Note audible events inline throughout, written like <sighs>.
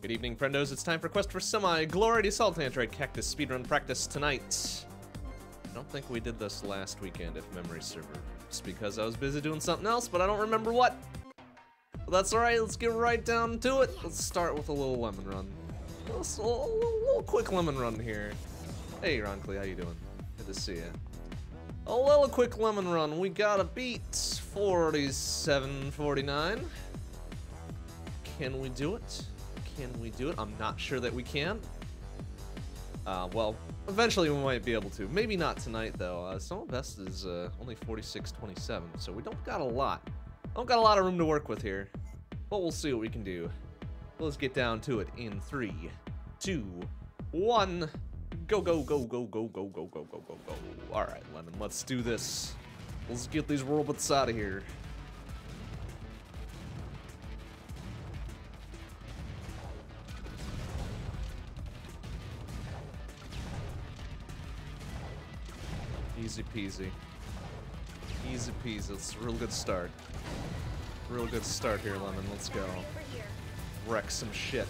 Good evening, friendos. It's time for Quest for Semi Glory Assault Android Cactus speedrun practice tonight. I don't think we did this last weekend, if memory serves. It's because I was busy doing something else, but I don't remember what. That's alright, let's get right down to it. Let's start with a little lemon run. A little, a little, quick lemon run here. Hey, Roncley, how you doing? Good to see you. A little quick lemon run. We got a beat 47.49. Can we do it? Can we do it? I'm not sure that we can. Uh, well, eventually we might be able to. Maybe not tonight, though. Uh, Snow Best is uh, only 46.27, so we don't got a lot. Don't got a lot of room to work with here. But we'll see what we can do. Let's get down to it in three, two, one. Go, go, go, go, go, go, go, go, go, go, go. All right, Lemon, let's do this. Let's get these robots out of here. Easy peasy. Easy peasy. It's a real good start. Real good start here, Lemon. Let's go. Wreck some shit.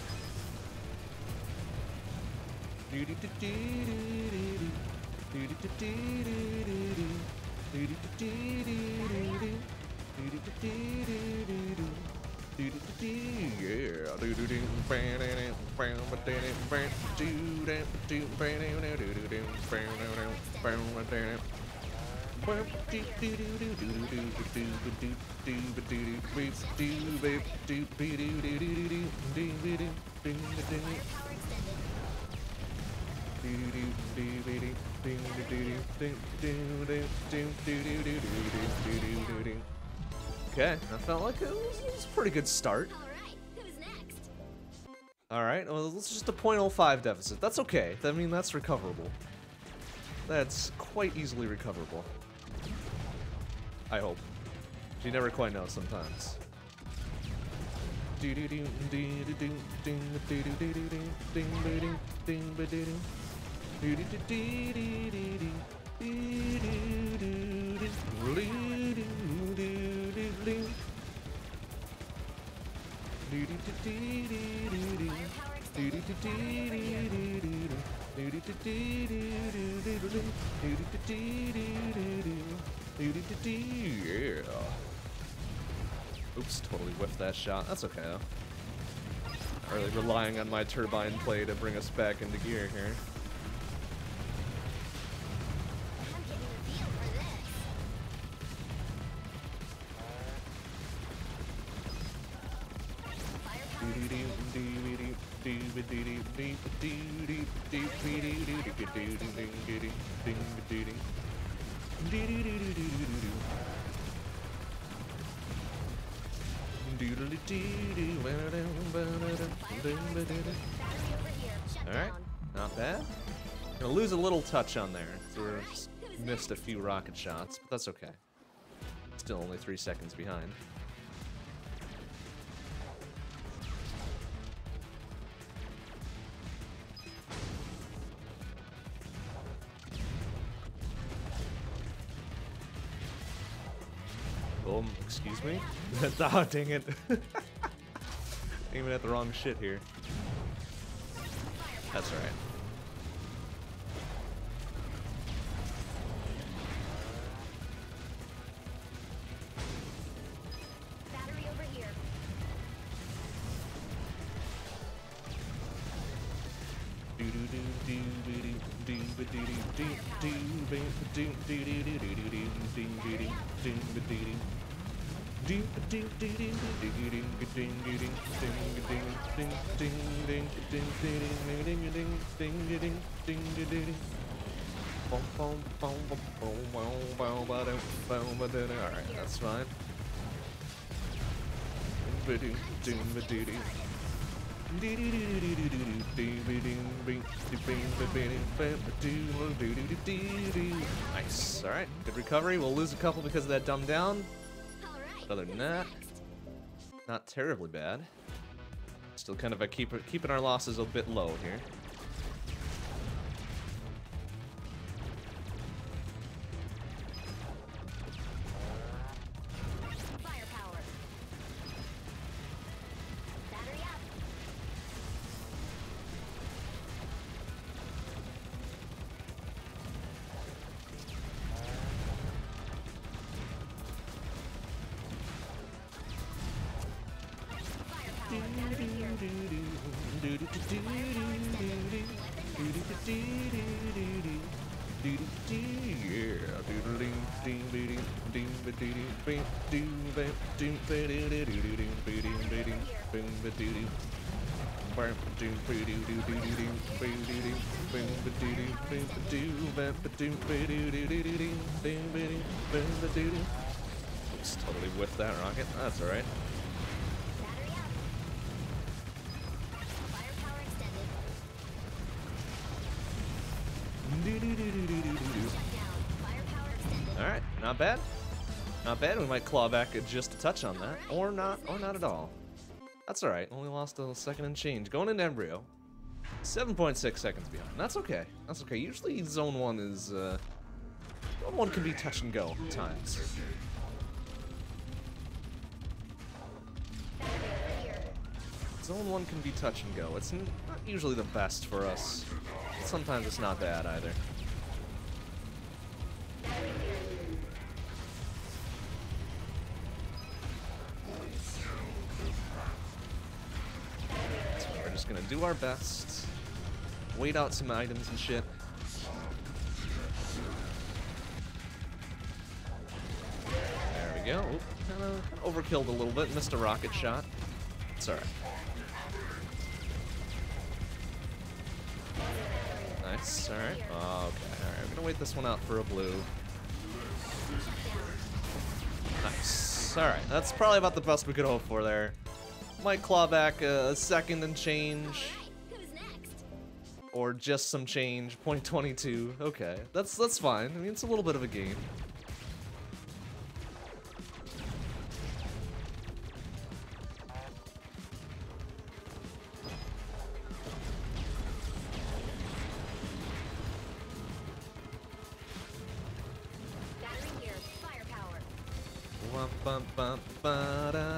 Yeah. Okay, I felt like it was, it was a pretty good start. Alright, well, it's just a .05 deficit. That's okay. I mean, that's recoverable. That's quite easily recoverable. I hope. You never quite know sometimes. Yeah. Oops, totally whiffed that shot. That's okay really relying on my turbine play to bring us back into gear here. Alright, not bad. Gonna lose a little touch on there. We missed a few rocket shots, but that's okay. Still only three seconds behind. Boom, excuse me? <laughs> oh, dang it. <laughs> Aiming at the wrong shit here. That's alright. Alright, that's fine. Nice. Alright, good recovery. We'll lose a couple because of that dumb down. Right. Other than that, not terribly bad. Still kind of a keep keeping our losses a bit low here. Not bad. Not bad. We might claw back just a touch on that. Or not, or not at all. That's alright. Only lost a second and change. Going into Embryo. 7.6 seconds behind. That's okay. That's okay. Usually Zone 1 is, uh... Zone 1 can be touch and go at times. Zone 1 can be touch and go. It's not usually the best for us. Sometimes it's not bad either. Gonna do our best. Wait out some items and shit. There we go. Oop, kinda overkilled a little bit. Missed a rocket shot. It's alright. Nice. Alright. Okay. Alright. I'm gonna wait this one out for a blue. Nice. Alright. That's probably about the best we could hope for there. Might claw back a, a second and change. Alright, who's next? Or just some change, 0.22. Okay, that's that's fine. I mean, it's a little bit of a game. Bum, bum, bum, bum, ba-dum.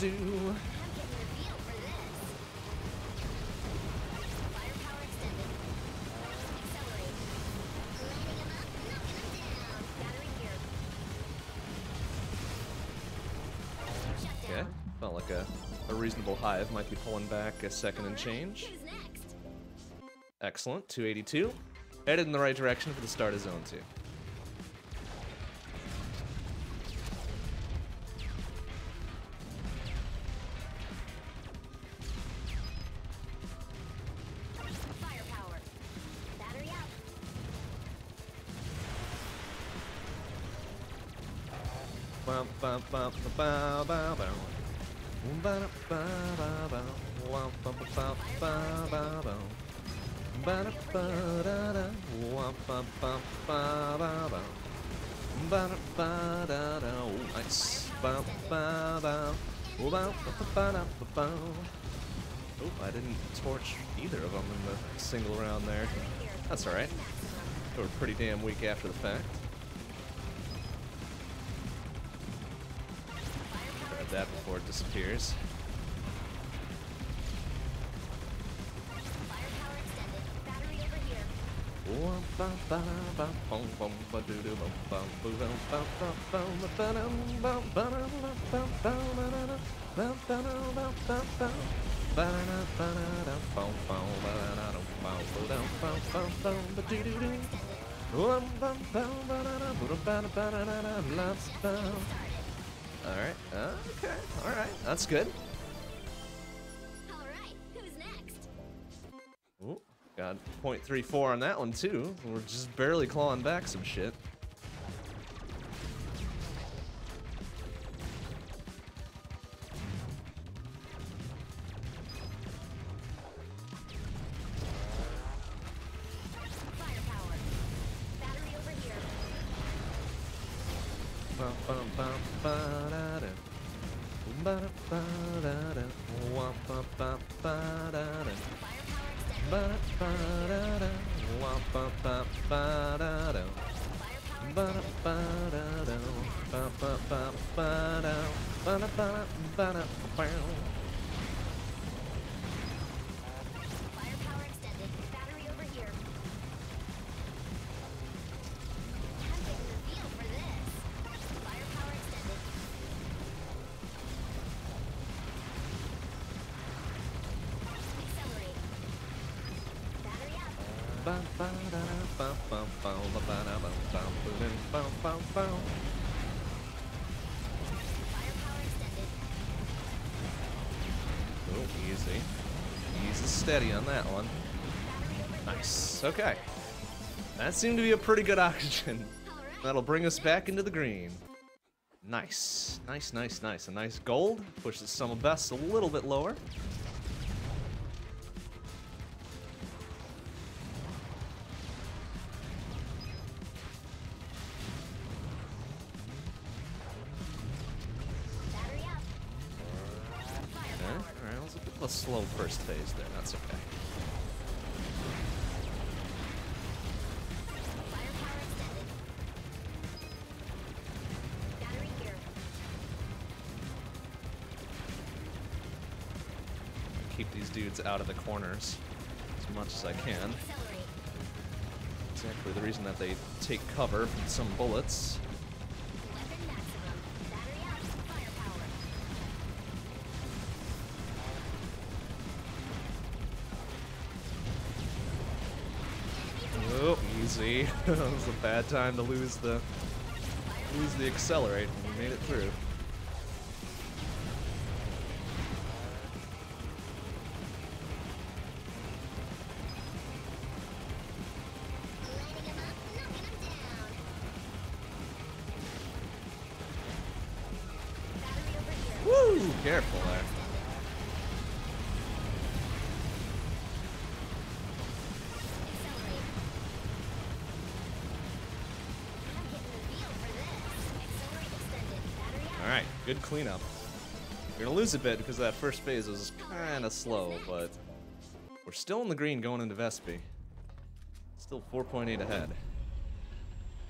down. Like a, a reasonable hive might be pulling back a second and change. Excellent, 282. Headed in the right direction for the start of zone 2. Firepower. Battery up. Bum, bum, bum, bum, bum, bum, nice. Oh, I didn't torch either of them in the single round there. That's alright. They were pretty damn weak after the fact. Grab that before it disappears. Alright. Uh, okay. Alright. That's good. Alright. Who's next? Ooh, got 0.34 on that one, too. We're just barely clawing back some shit. ba da ba da ba steady on that one. Battery over here. Nice. Okay. That seemed to be a pretty good <laughs> oxygen. That'll bring us back into the green. Nice. Nice, nice, nice. A nice gold. Pushes sum of best a little bit lower. Slow first phase there. That's okay. Keep these dudes out of the corners as much as I can. Exactly the reason that they take cover from some bullets. <laughs> that was a bad time to lose the lose the accelerate. We made it through. Cleanup. We're gonna lose a bit because that first phase was kind of slow, but we're still in the green going into Vespi. Still 4.8 ahead.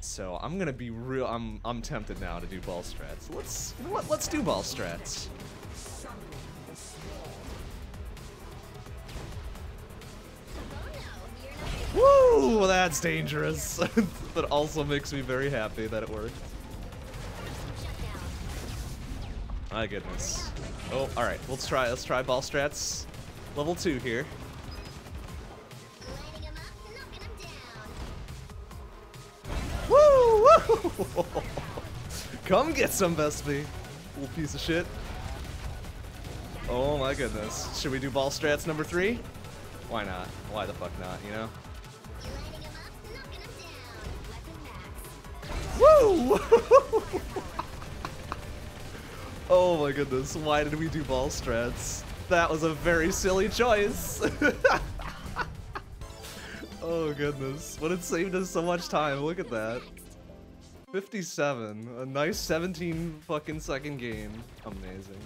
So I'm gonna be real. I'm I'm tempted now to do ball strats. Let's you know what? Let's do ball strats. You're Woo! That's dangerous, <laughs> but also makes me very happy that it worked. My goodness. Oh, all right. Let's try. Let's try ball strats. Level two here. Woo! Woo! <laughs> Come get some Vespi, little piece of shit. Oh my goodness. Should we do ball strats number three? Why not? Why the fuck not? You know? Lighting <laughs> oh my goodness. Why did we do ball strats? That was a very silly choice. <laughs> oh goodness. But it saved us so much time. Look at that. 57. A nice 17 fucking second game. Amazing.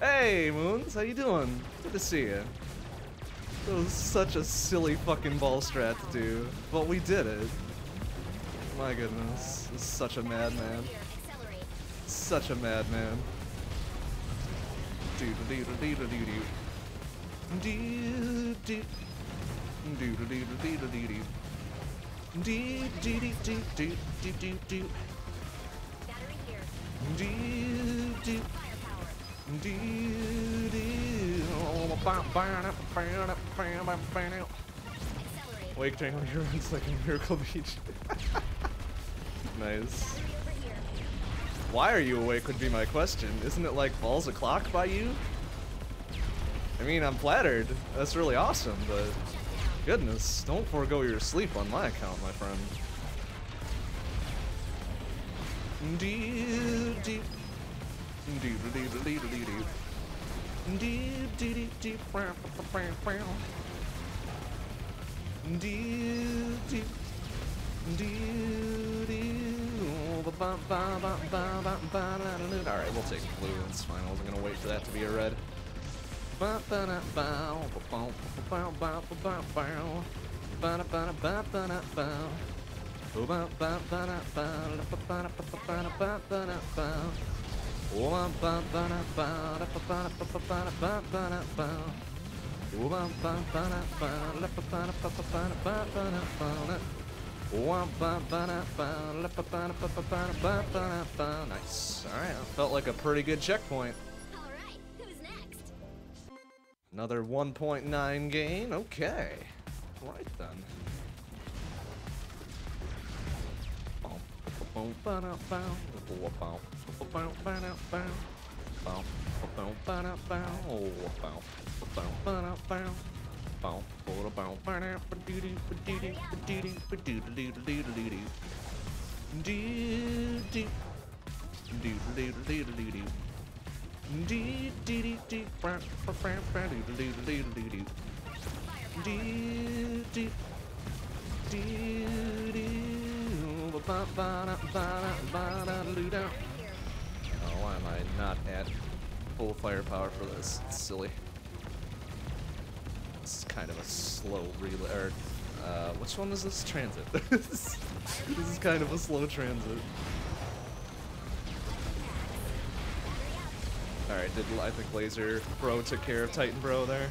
Hey, Moons. How you doing? Good to see you. It was such a silly fucking ball strat to do, but we did it. My goodness. This is such a madman. Such a madman. Doodle doodle doodle doodle. Doodle doodle doodle doodle doodle. Dee dee dee dee dee dee dee dee. Dee dee. Dee dee. Oh, bam bam bam bam bam bam. Wake Jangle, you're on second Miracle Beach. nice. Why are you awake would be my question. Isn't it like balls o'clock by you? I mean, I'm flattered. That's really awesome, but goodness, don't forego your sleep on my account, my friend. Alright, we'll take blue. It's fine. I wasn't going to wait for that to be a red. <laughs> Nice. All right, that felt like a pretty good checkpoint. All right, who's next? Another 1.9 gain. Okay. Right then. Why am I not at full firepower for this? It's silly. It's kind of a slow relay. Or, uh, which one is this? Transit. <laughs> this is kind of a slow transit. Alright, did I think Laser Bro took care of Titan Bro there?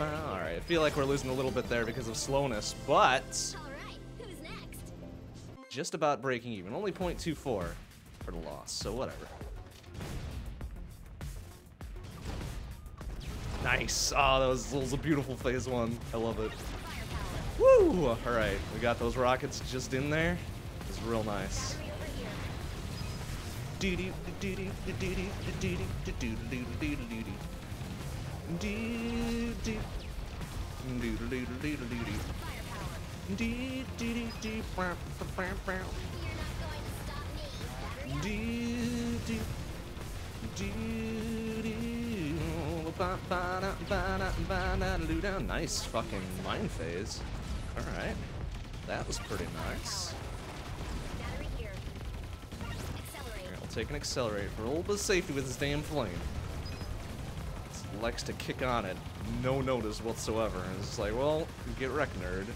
Alright, I feel like we're losing a little bit there because of slowness, but... Just about breaking even. Only 0.24 for the loss, so whatever. Nice! Ah, oh, that, was, that was a beautiful phase one. I love it. Woo! Alright, we got those rockets just in there. It's real nice. Nice fucking mind phase. All right, that was pretty nice. Battery here. All Accelerate. right, we'll take an accelerate for a little bit of safety with this damn flame. Likes to kick on it, no notice whatsoever, and it's like, well, get wrecked, nerd.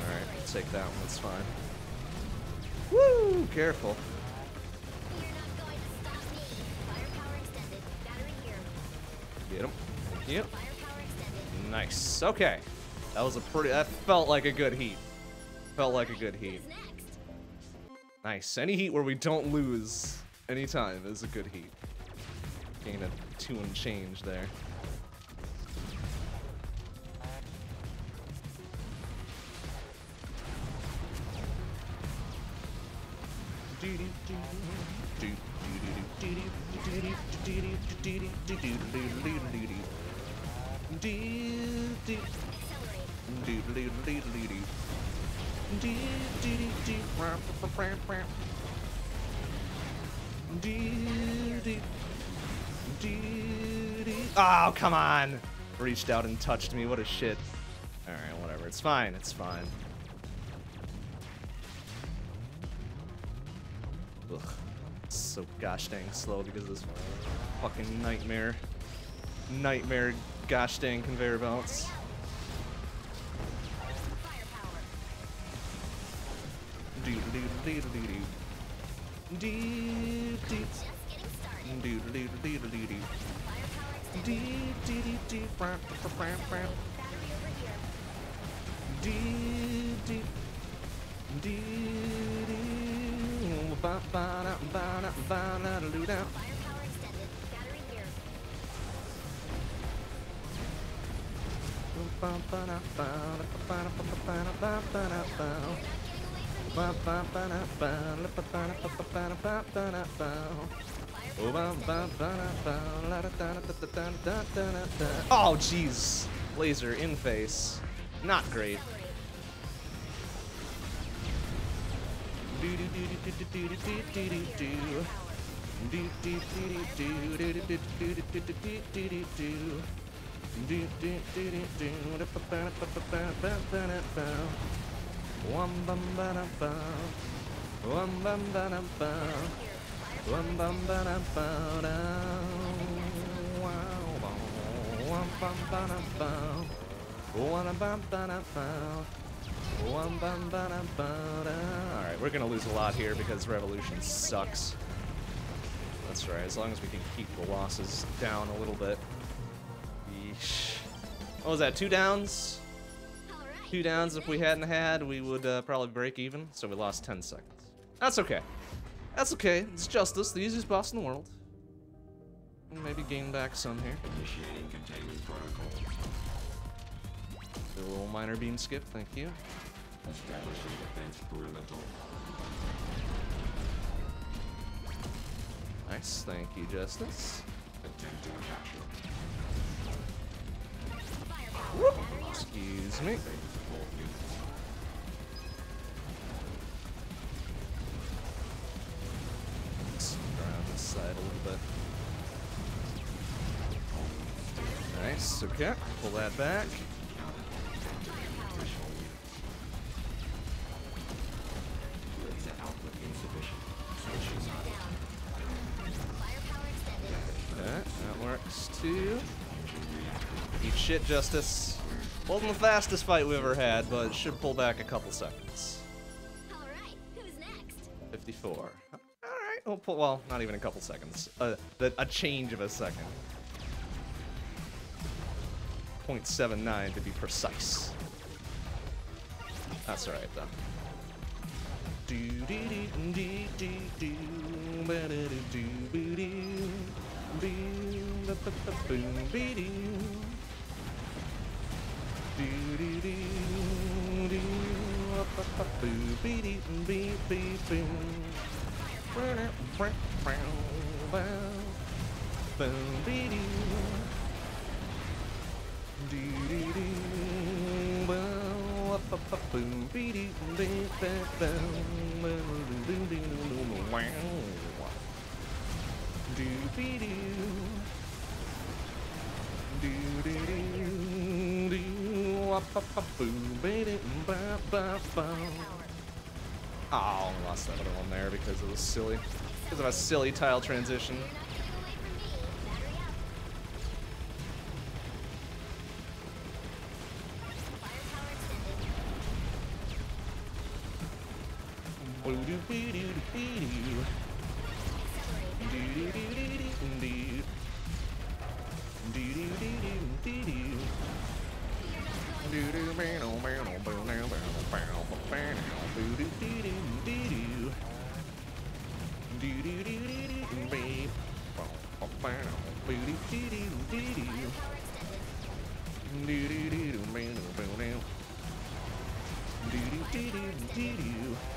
Alright, I'll take that one, that's fine. Woo! Careful. You're not going to stop me. Firepower extended. Battery here. Get him. Yep. Nice. Okay. That was a pretty. That felt like a good heat. Felt like a good heat. Nice. Any heat where we don't lose any time is a good heat. Gain a two and change there. Oh, come on! Reached out and touched me. What a shit. Alright, whatever. It's fine. It's fine. Ugh. So gosh dang slow because of this fucking nightmare. Nightmare gosh dang conveyor belts. Firepower. Doodle doodle doodle doodle. Doo doo do do do do do do do. Dee dee dee dee bram bram bram. Dee dee dee dee. Ba ba da ba da ba da do da. Ba ba da ba da ba da ba da ba da ba da ba. Ba ba da ba da ba da ba da ba da ba. Oh, jeez. Laser in face. Not great. Wum bum ba dum ba dum. All right, we're gonna lose a lot here because Revolution sucks. That's right. As long as we can keep the losses down a little bit. Yeesh. What was that? Two downs. Two downs. If we hadn't had, we would uh, probably break even. So we lost 10 seconds. That's okay. That's okay. It's justice. The easiest boss in the world. Maybe gain back some here. Initiating containment protocol. A little minor beam skip. Thank you. Establishing defense perimeter. Nice. Thank you, Justice. Attempting capture. Excuse me. Okay. Pull that back. That works too. Eat shit, Justice. Wasn't the fastest fight we ever had, but it should pull back a couple seconds. All right. Who's next? 54. All right. We'll pull, well, not even a couple seconds. Uh, the, a change of a second. 0.79 to be precise. That's all right though. <laughs> Oh, I lost that other one there because it was silly. Because of a silly tile transition. Do do do do do.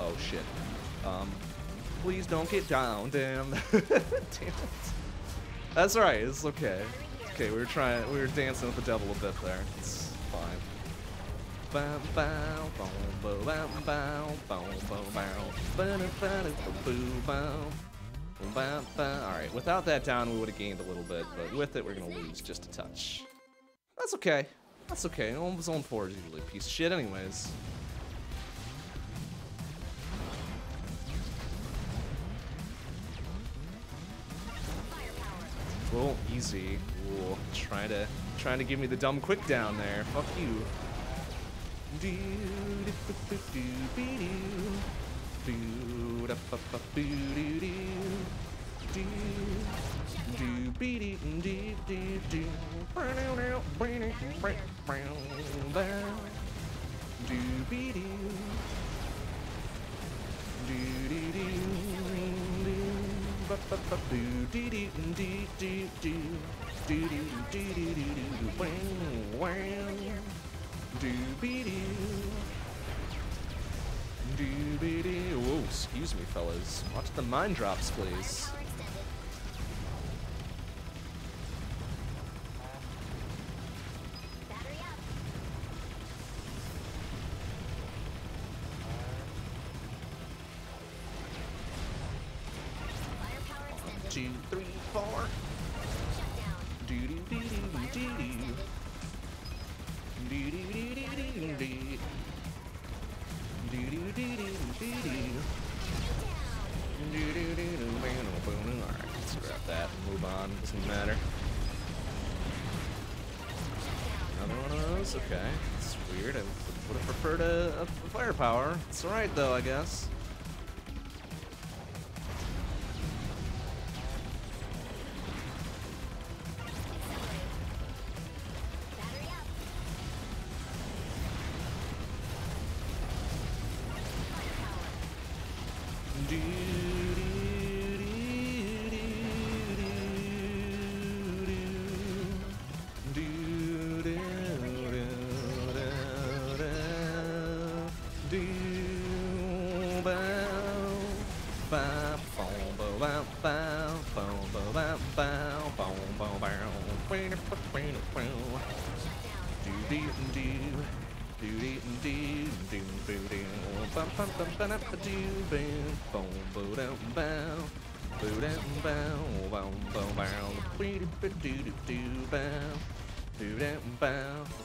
Oh shit. Um, please don't get down, damn. <laughs> damn it. That's alright, it's okay. It's okay, we were trying, we were dancing with the devil a bit there. It's fine. Alright, without that down, we would have gained a little bit, but with it, we're gonna lose just a touch. That's okay. That's okay. Zone 4 is usually a piece of shit, anyways. Roll easy. Ooh, trying to trying to give me the dumb quick down there. Fuck you. Do be do do do do Whoa, excuse me, fellas. Watch the mine drops, please. two, three, four. Do do do do do do. Do do do do do do. Do do do do do do. Do do do do do. Alright, let's wrap that and move on. Doesn't matter. Another one of those? Okay. It's weird. I would have preferred a, a firepower. It's alright though, I guess.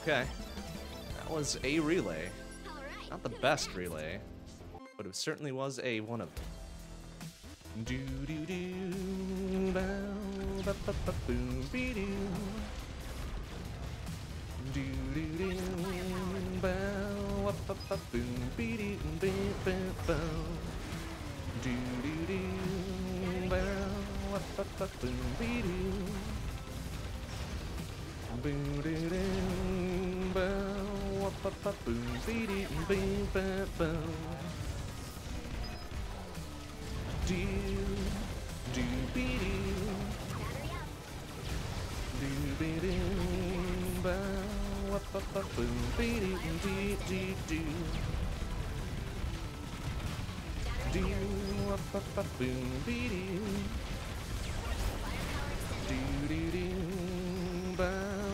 Okay. That was a relay. Not the best relay, but it certainly was a one of them. Do do do bow ba ba ba boom be doo. Do do do bow up up up boom be doo bam bam bow. Do do do bow up up boom be doo boom doo doo boom wop up up boom bee dee boom boom boom doo doo bee dee doo bee doo boom wop up up boom bee dee dee dee doo doo wop up up boom bee dee doo doo doo boom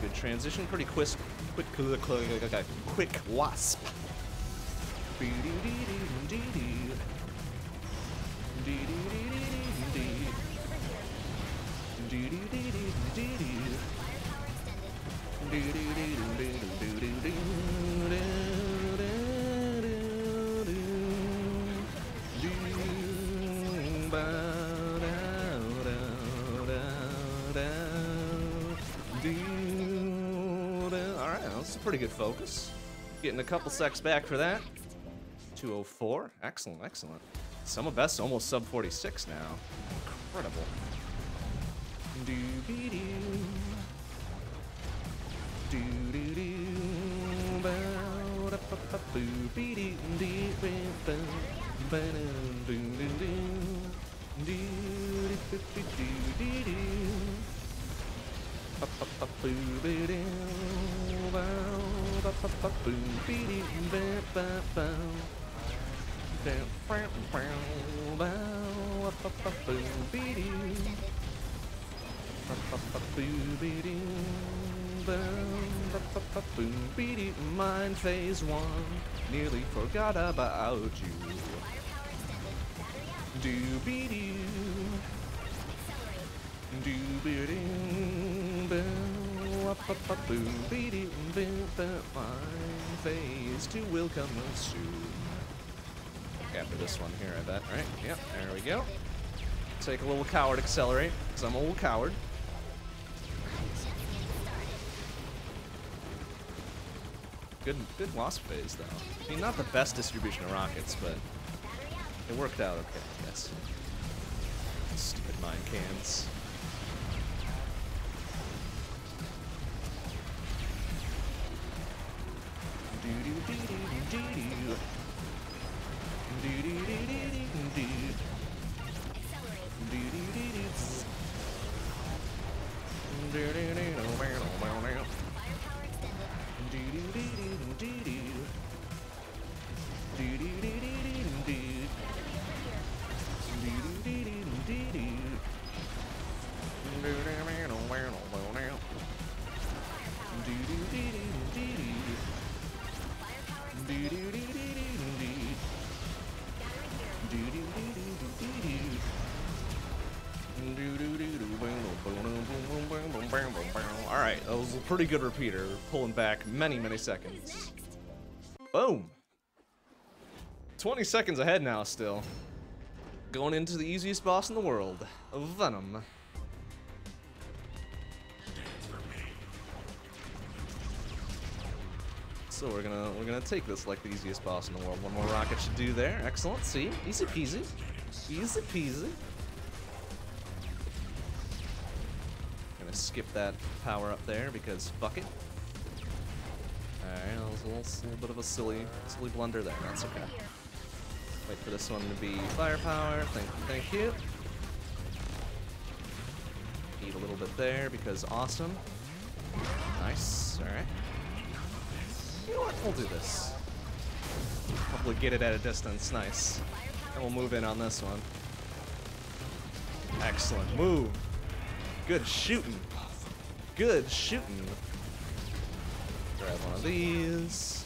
Good transition, pretty quick, quick, quick, quick, quick wasp. Alright, that's a pretty good focus. Getting a couple secs back for that. 204. Excellent, excellent. sum of best almost sub 46 now. Incredible. Mind phase one, nearly forgot about you. Doobie doo, doobie doo, boobie doo. Mind phase two will come soon. After this one here, I bet, right? Yep, there we go. Take a little coward accelerate, because I'm little coward. Good, good wasp phase though. I mean, not the best distribution of rockets, but it worked out okay, guess. Stupid mine cans. Do-do-do-do-do-do. Do-do-do-do-do-do. Was a pretty good repeater, pulling back many, many seconds. Boom! 20 seconds ahead now, still. Going into the easiest boss in the world, Venom. So we're gonna we're gonna take this like the easiest boss in the world. One more rocket should do there. Excellent. See, easy peasy, easy peasy. Skip that power up there because fuck it. Alright, that was a little, little bit of a silly silly blunder there. That's okay. Wait for this one to be firepower. Thank thank you. Eat a little bit there because awesome. Nice. All right. You know what? We'll do this. Hopefully get it at a distance. Nice. And we'll move in on this one. Excellent move. Good shooting. Good shooting. Grab one of these.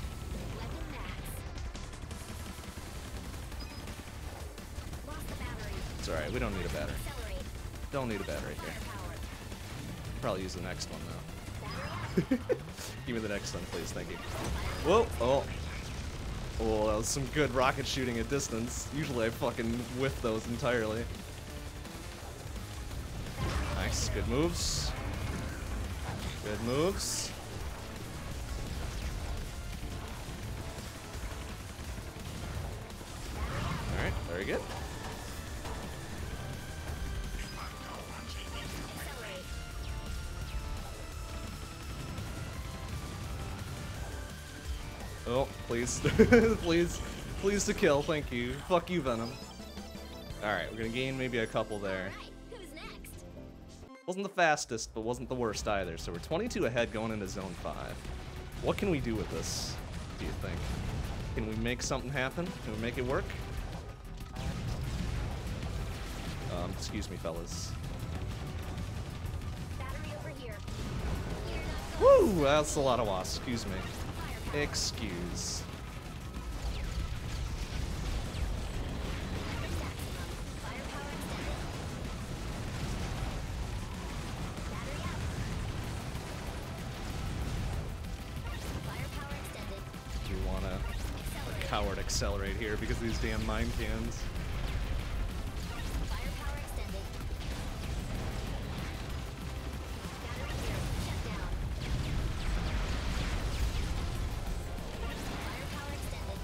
It's alright, we don't need a battery. Don't need a battery here. Probably use the next one though. <laughs> Give me the next one, please. Thank you. Whoa! Oh. Oh, that was some good rocket shooting at distance. Usually I fucking whiff those entirely. Nice. Good moves. Good moves. Alright, very good. Oh, please. <laughs> please. Please to kill, thank you. Fuck you, Venom. Alright, we're gonna gain maybe a couple there. Wasn't the fastest, but wasn't the worst either. So we're 22 ahead going into zone 5. What can we do with this, do you think? Can we make something happen? Can we make it work? Um, excuse me, fellas. Battery over here. You're not going Woo! That's a lot of wasps. Excuse me. Excuse. Accelerate. here because of these damn mine cans? Firepower extended. Battery here. Shut down. Firepower extended.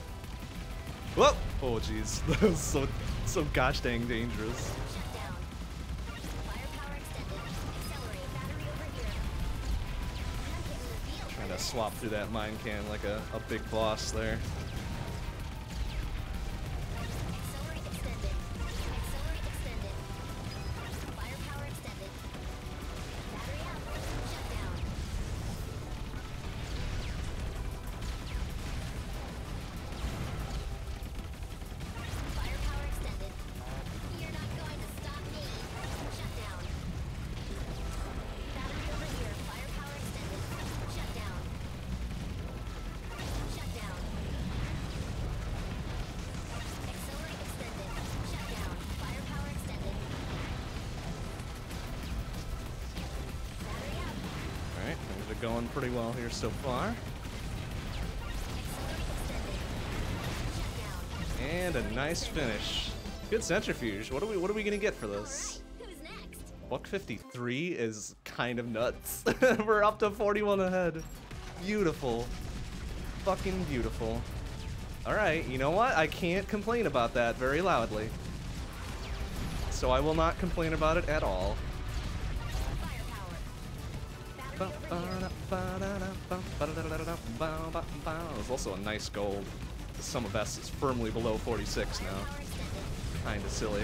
Whoa! Oh jeez, <laughs> that was so so gosh dang dangerous. Shut down. Firepower extended. Accelerate. Battery over here. I'm getting the feel Trying to swap through that mine can like a, a big boss there. Going pretty well here so far. And a nice finish. Good centrifuge. What are we what are we gonna get for this? Buck 53 is kind of nuts. <laughs> We're up to 41 ahead. Beautiful. Fucking beautiful. Alright, you know what? I can't complain about that very loudly. So I will not complain about it at all. There's also a nice gold. The sum of S is firmly below 46 now. Kinda silly.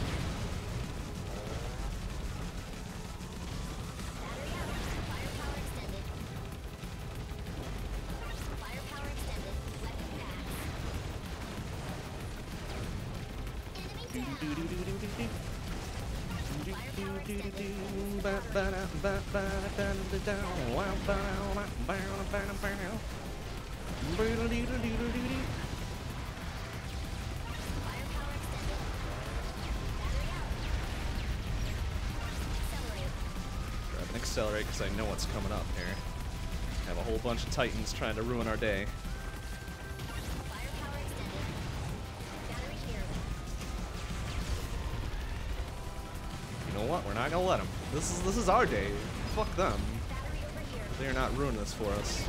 Accelerate. Because I know what's coming up here. Have a whole bunch of titans trying to ruin our day. You know what? We're not gonna let them. This is this is our day. Fuck them. Here. They're not ruining this for us.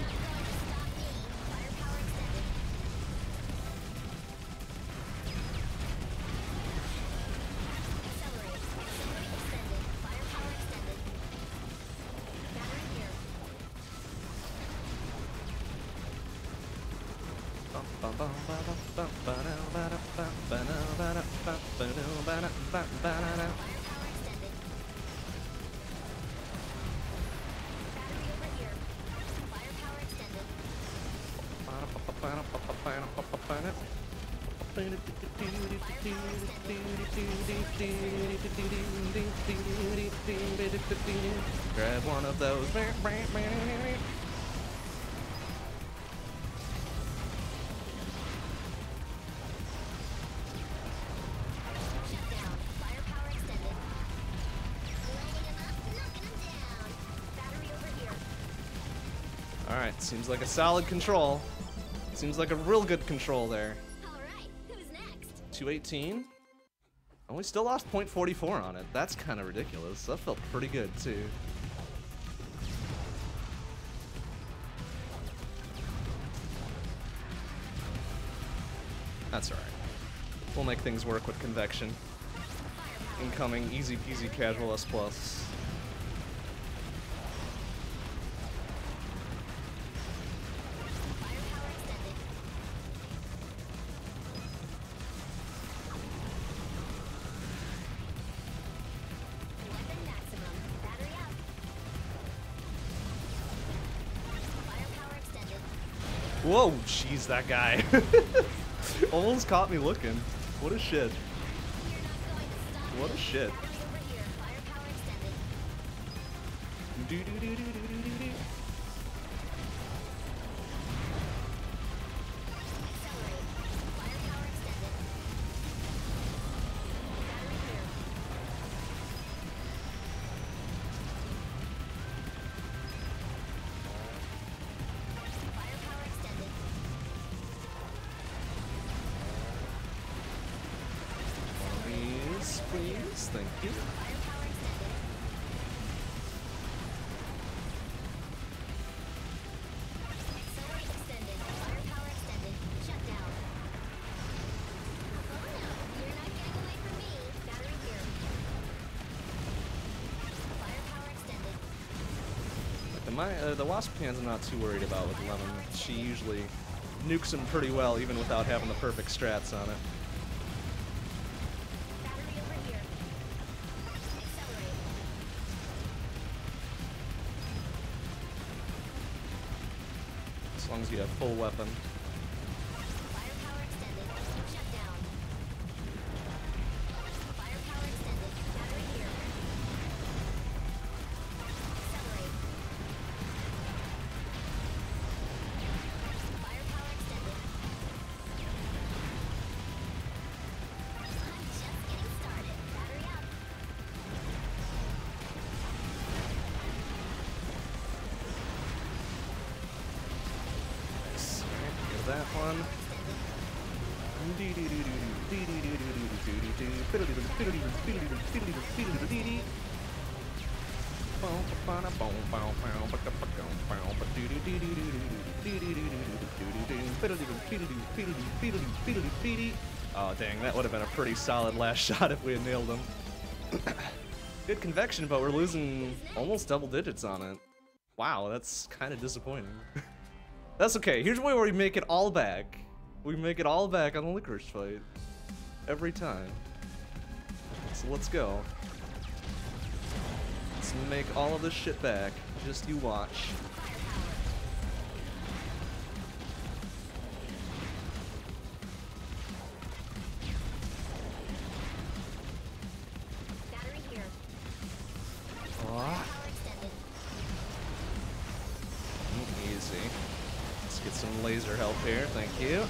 Seems like a solid control. Seems like a real good control there. All right, who's next? 218. And we still lost 0.44 on it. That's kind of ridiculous. That felt pretty good, too. That's alright. We'll make things work with convection. Incoming, easy peasy casual S+. plus. Whoa, jeez, that guy. <laughs> Almost caught me looking. What a shit. What a shit. Over here. Firepower my, uh, the Wasp Cans I'm not too worried about with Lemon. She usually nukes him pretty well, even without having the perfect strats on it. As long as you have full weapon. Dang, that would have been a pretty solid last <laughs> shot if we had nailed him. <coughs> Good convection, but we're losing almost double digits on it. Wow, that's kind of disappointing. <laughs> That's okay. Here's the way where we make it all back. We make it all back on the licorice fight. Every time. So let's go. Let's make all of this shit back. Just you watch. You.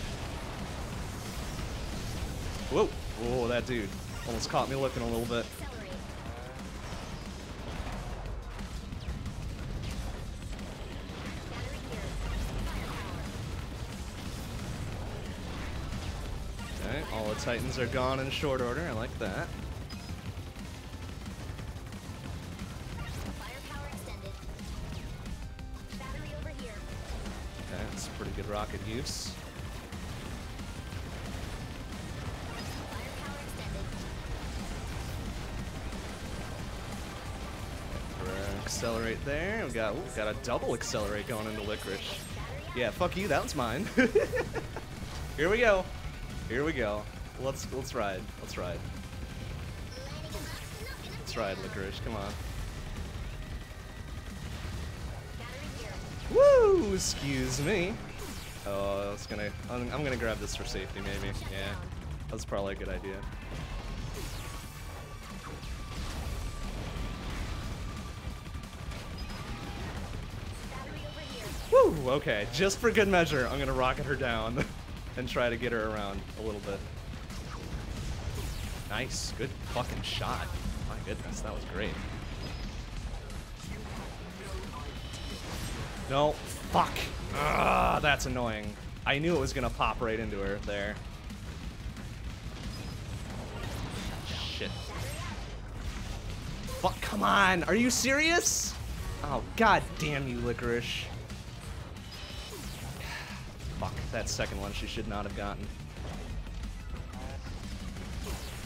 Whoa. Whoa, that dude. Almost caught me looking a little bit. Accelerate. Battery here. Firepower. Okay, all the titans are gone in short order. I like that. Firepower extended. Battery over here. Okay, that's pretty good rocket use. There. We got ooh, got a double accelerate going into licorice. Yeah, fuck you. That one's mine. <laughs> Here we go. Here we go. Let's let's ride. Let's ride. Let's ride, licorice. Come on. Woo! Excuse me. Oh, it's gonna. I'm, I'm gonna grab this for safety, maybe. Yeah, that's probably a good idea. Okay, just for good measure, I'm gonna rocket her down <laughs> and try to get her around a little bit. Nice, good fucking shot. My goodness, that was great. No, fuck. Ah, that's annoying. I knew it was gonna pop right into her there. Shit. Fuck, come on. Are you serious? Oh, god damn you, licorice. That second one she should not have gotten.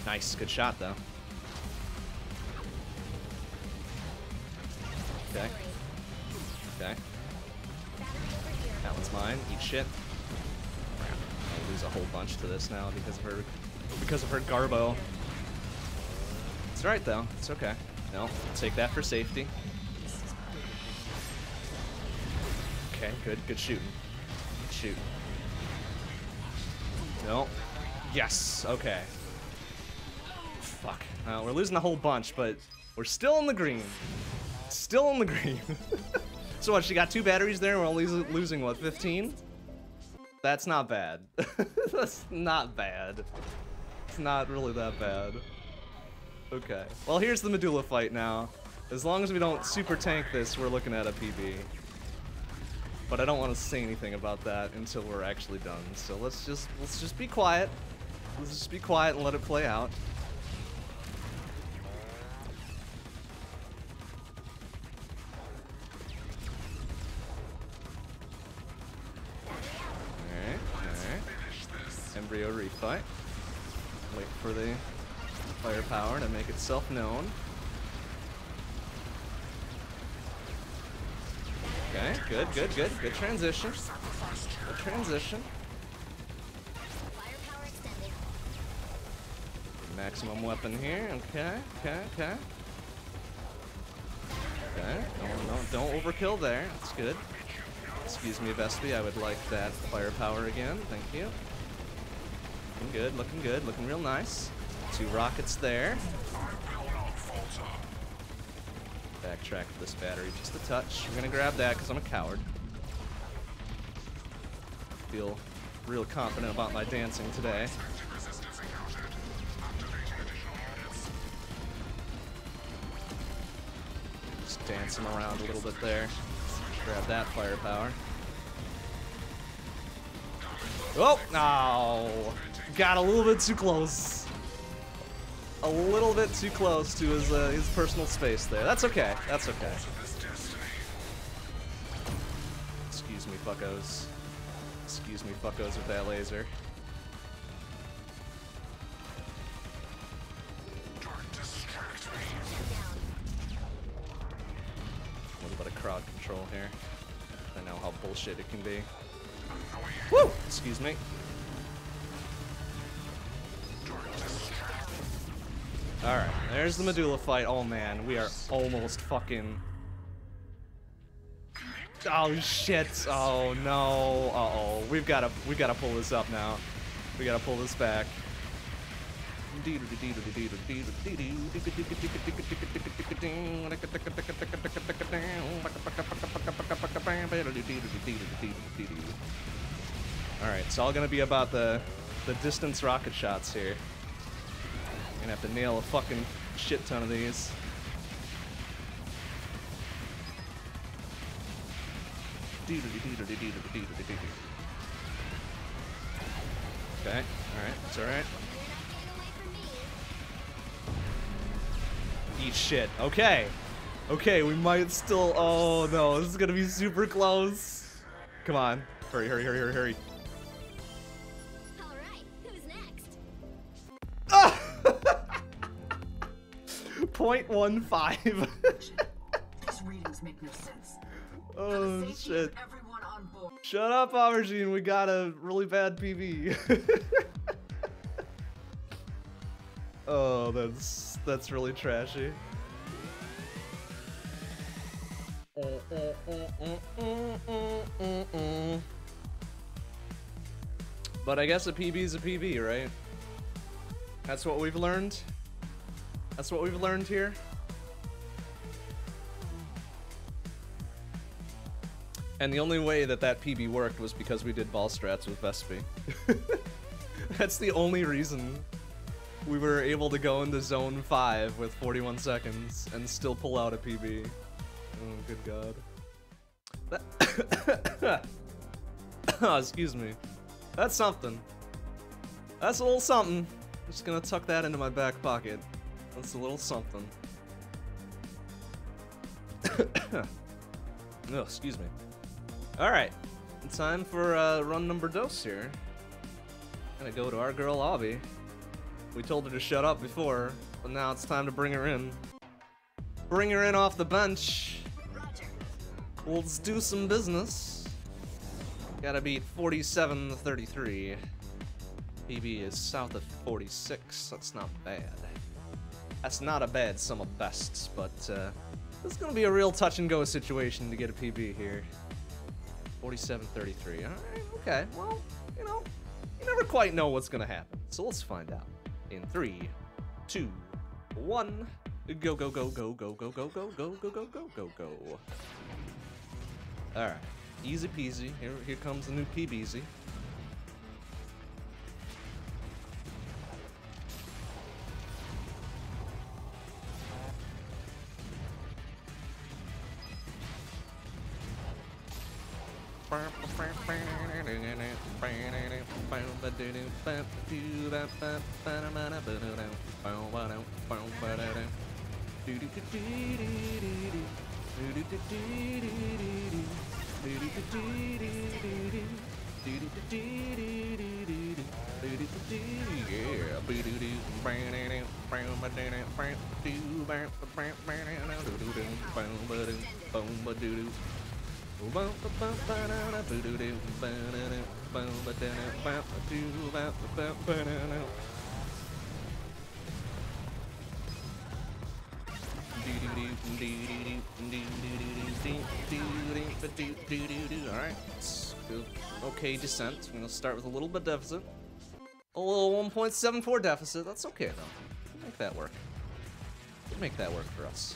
Nice, good shot though. Okay, okay. That one's mine. Eat shit. I'll lose a whole bunch to this now because of her because of her garbo. It's alright though. It's okay. No, take that for safety. Okay, good, good shooting. Good shoot. No. Yes. Okay. Fuck. Uh, we're losing a whole bunch, but we're still in the green. Still in the green. <laughs> so what? She got two batteries there. and We're only losing what? 15. That's not bad. <laughs> That's not bad. It's not really that bad. Okay. Well, here's the Medulla fight now. As long as we don't super tank this, we're looking at a PB. But I don't want to say anything about that until we're actually done. So let's just let's just be quiet. Let's just be quiet and let it play out. Alright, alright. Embryo refight. Wait for the firepower to make itself known. Okay, good, good, good. Good transition. Good transition. Maximum weapon here. Okay, okay, okay. Okay, no, no, don't overkill there. That's good. Excuse me, Vespi, I would like that firepower again. Thank you. Looking good, looking good, looking real nice. Two rockets there. Backtrack with this battery just a touch. I'm gonna grab that because I'm a coward. Feel real confident about my dancing today. Just dancing around a little bit there. Grab that firepower. Oh, no. Got a little bit too close. A little bit too close to his uh, his personal space there. That's okay. That's okay. Excuse me, fuckos. Excuse me, fuckos with that laser. A little bit of crowd control here. I know how bullshit it can be. Woo! Excuse me. There's the medulla fight. Oh man, we are almost fucking. Oh shit! Oh no! Uh oh, we've gotta we gotta pull this up now. We gotta pull this back. Alright, it's all gonna be about the the distance rocket shots here. Gonna have to nail a fucking shit ton of these. Okay, alright, it's alright. Eat shit. Okay. Okay, we might still. Oh no, this is gonna be super close. Come on, hurry, hurry, hurry, hurry, hurry. All right, who's next? Ah! Point one five. These readings make no sense. Oh shit. Shut up, Aubergine. We got a really bad PB. <laughs> oh, that's that's really trashy. But I guess a PB is a PB, right? That's what we've learned. That's what we've learned here. And the only way that that PB worked was because we did ball strats with Vespi. <laughs> That's the only reason we were able to go into zone 5 with 41 seconds and still pull out a PB. Oh, good god. That oh, <coughs> excuse me. That's something. That's a little something. Just gonna tuck that into my back pocket. That's a little something. <coughs> oh, excuse me. Alright. Time for uh, run number dose here. Gonna go to our girl Obby. We told her to shut up before, but now it's time to bring her in. Bring her in off the bench. Roger. Let's do some business. Gotta beat 47 to 33. PB is south of 46. That's not bad. That's not a bad sum of bests, but uh, this is gonna be a real touch and go situation to get a PB here. 47-33. All right, okay. Well, you know, you never quite know what's gonna happen. So let's find out. In three, two, one, go go go go go go go go go go go go go go. All right, easy peasy. Here here comes the new PBZ. Yeah. Alright, okay descent. We're gonna start with a little bit deficit. A little 1.74 deficit. That's okay though. We'll make that work. We'll make that work for us.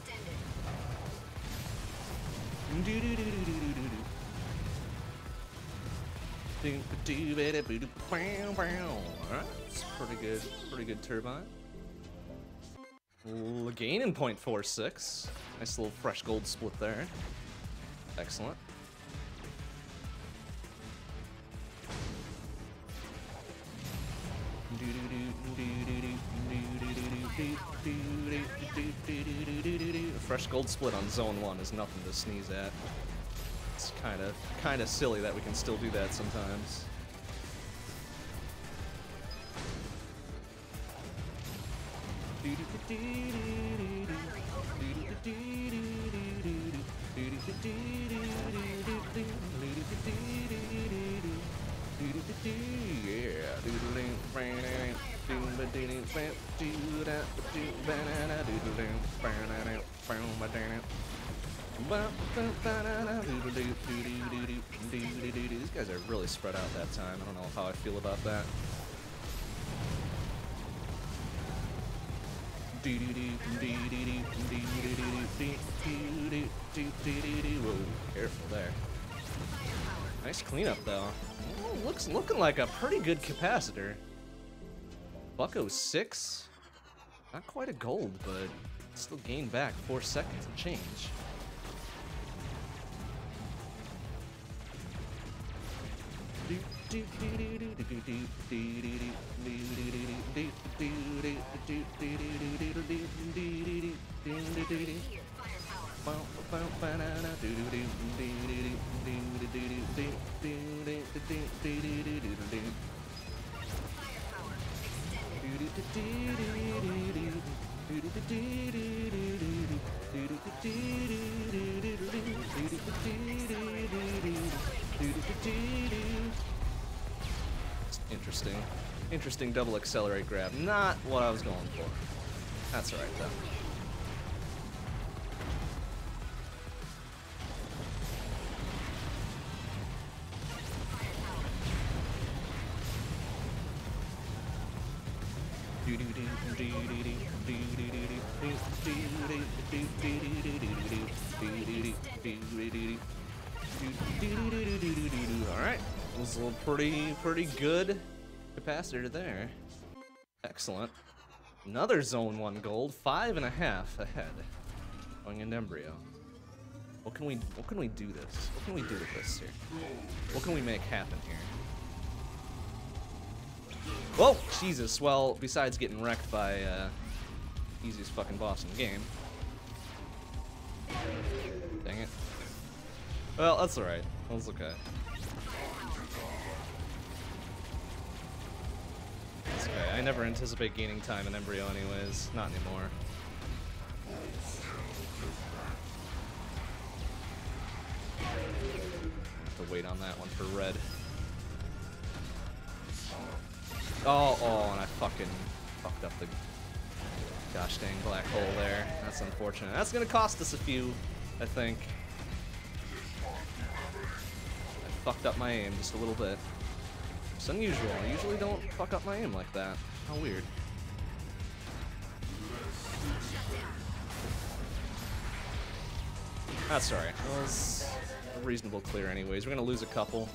Alright, it's pretty good, pretty good turbine. Gain in 0.46. Nice little fresh gold split there. Excellent. Fresh gold split on zone one is nothing to sneeze at. It's kind of kind of silly that we can still do that sometimes. These guys are really spread out that time. I don't know how I feel about that. Whoa, careful there. Nice cleanup though. Looks looking like a pretty good capacitor. Bucko six. Not quite a gold, but still gain back four seconds of change. Firepower extended. Interesting. Interesting double accelerate grab. Not what I was going for. That's alright though. A pretty pretty good capacitor there. Excellent. Another zone one gold, five and a half ahead. Going into embryo. What can we what can we do this? What can we do with this here? What can we make happen here? Whoa, Jesus. Well, besides getting wrecked by uh, easiest fucking boss in the game. Dang it. Well, that's alright. That's okay. Okay. I never anticipate gaining time in Embryo anyways. Not anymore. Have to wait on that one for red. Oh, oh, and I fucking fucked up the gosh dang black hole there. That's unfortunate. That's gonna cost us a few, I think. I fucked up my aim just a little bit. It's unusual. I usually don't fuck up my aim like that. How weird. That's alright. That was a reasonable clear anyways. We're gonna lose a couple.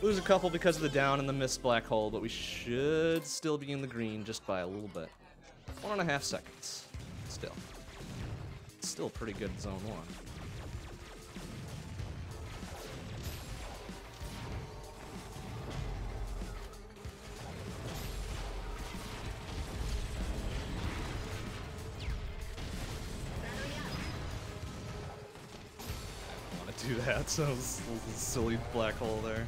Lose a couple because of the down and the missed black hole, but we should still be in the green just by a little bit. One and a half seconds. Still. Still pretty good zone one. Do that, so it's a silly black hole there.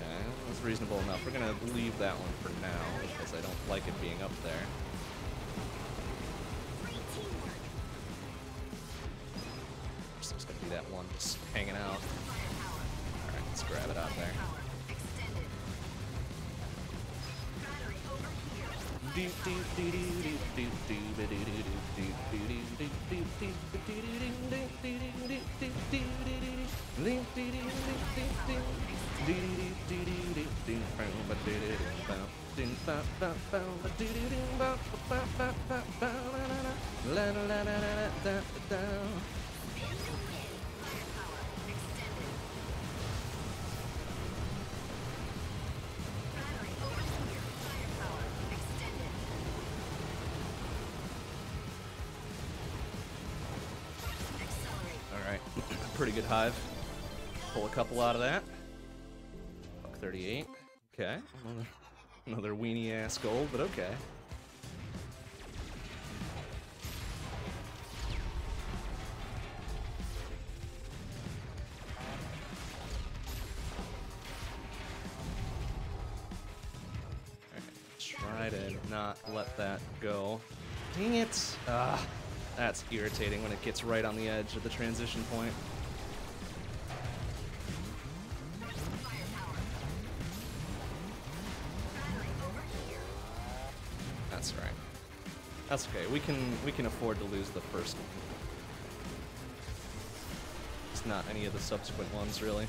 Okay, that's reasonable enough. We're gonna leave that one for now because I don't like it being up there. There's just gonna be that one just hanging out. Alright, let's grab it out there. Pretty good hive. Pull a couple out of that. Buck 38. Okay. Another, another weenie ass gold, but okay. Try to not let that go. Dang it! Ah, that's irritating when it gets right on the edge of the transition point. That's right. That's okay. We can we can afford to lose the first one. It's not any of the subsequent ones really.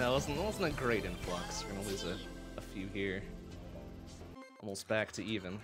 That wasn't, that wasn't a great influx. We're gonna lose a, a few here. Almost back to even.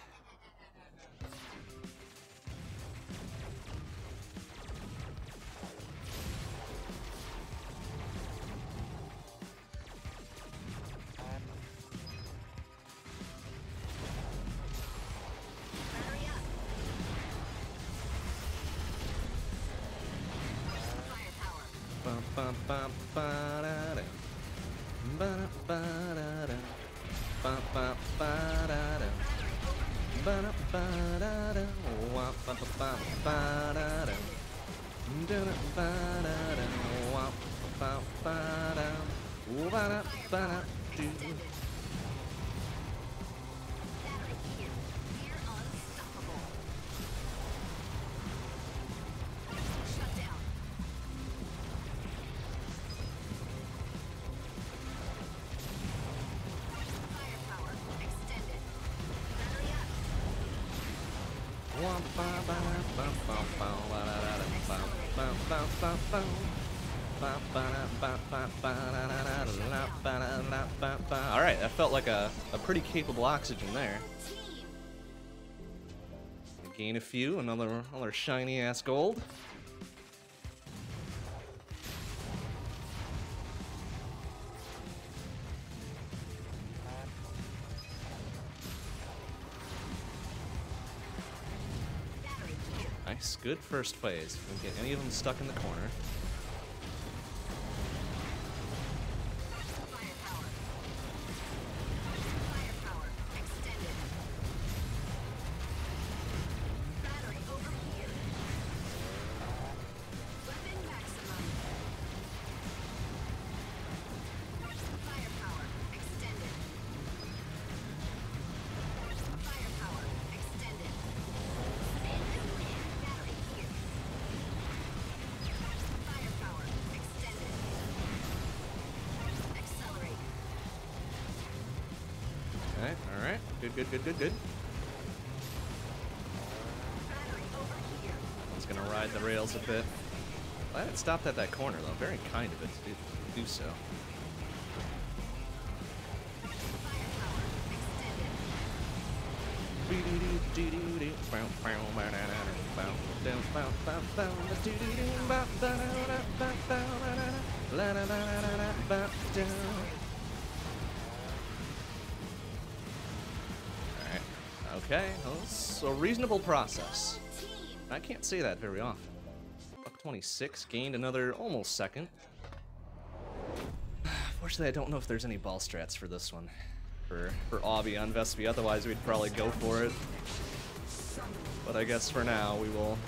Pretty capable oxygen there. Gain a few, another another shiny ass gold. Nice, good first phase. Don't get any of them stuck in the corner. Good, good, good, good. It's gonna ride the rails a bit. Glad it stopped at that corner though. Very kind of it to do, to do so. Okay, well, it's a reasonable process. I can't say that very often. Buck 26 gained another almost second. <sighs> Fortunately, I don't know if there's any ball strats for this one. For for Obby on Vespi, otherwise we'd probably go for it. But I guess for now we will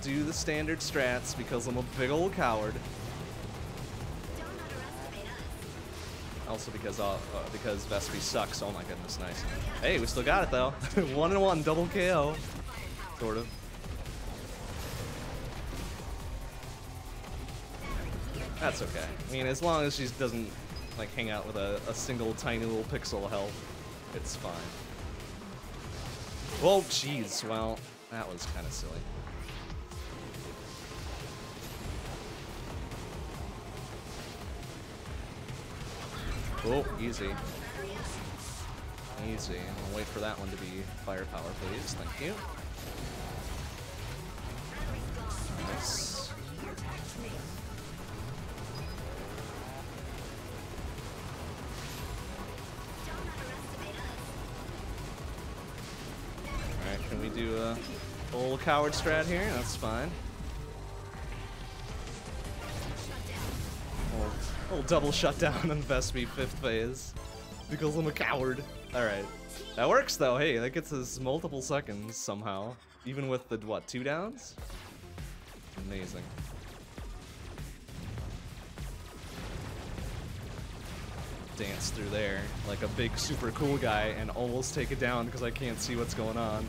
do the standard strats because I'm a big old coward. Also because uh, uh, because Vespi sucks. Oh my goodness, nice. Hey, we still got it though. <laughs> one and one, double KO, sort of. That's okay. I mean, as long as she doesn't like hang out with a, a single tiny little pixel health, it's fine. Well, jeez. Well, that was kind of silly. Oh, easy. Easy. I'll wait for that one to be firepower, please. Thank you. Nice. Alright, can we do a old coward strat here? That's fine. Old double shutdown on Vespi fifth phase. Because I'm a coward. Alright. That works though, hey, that gets us multiple seconds somehow. Even with the, what, two downs? Amazing. Dance through there like a big super cool guy and almost take it down because I can't see what's going on.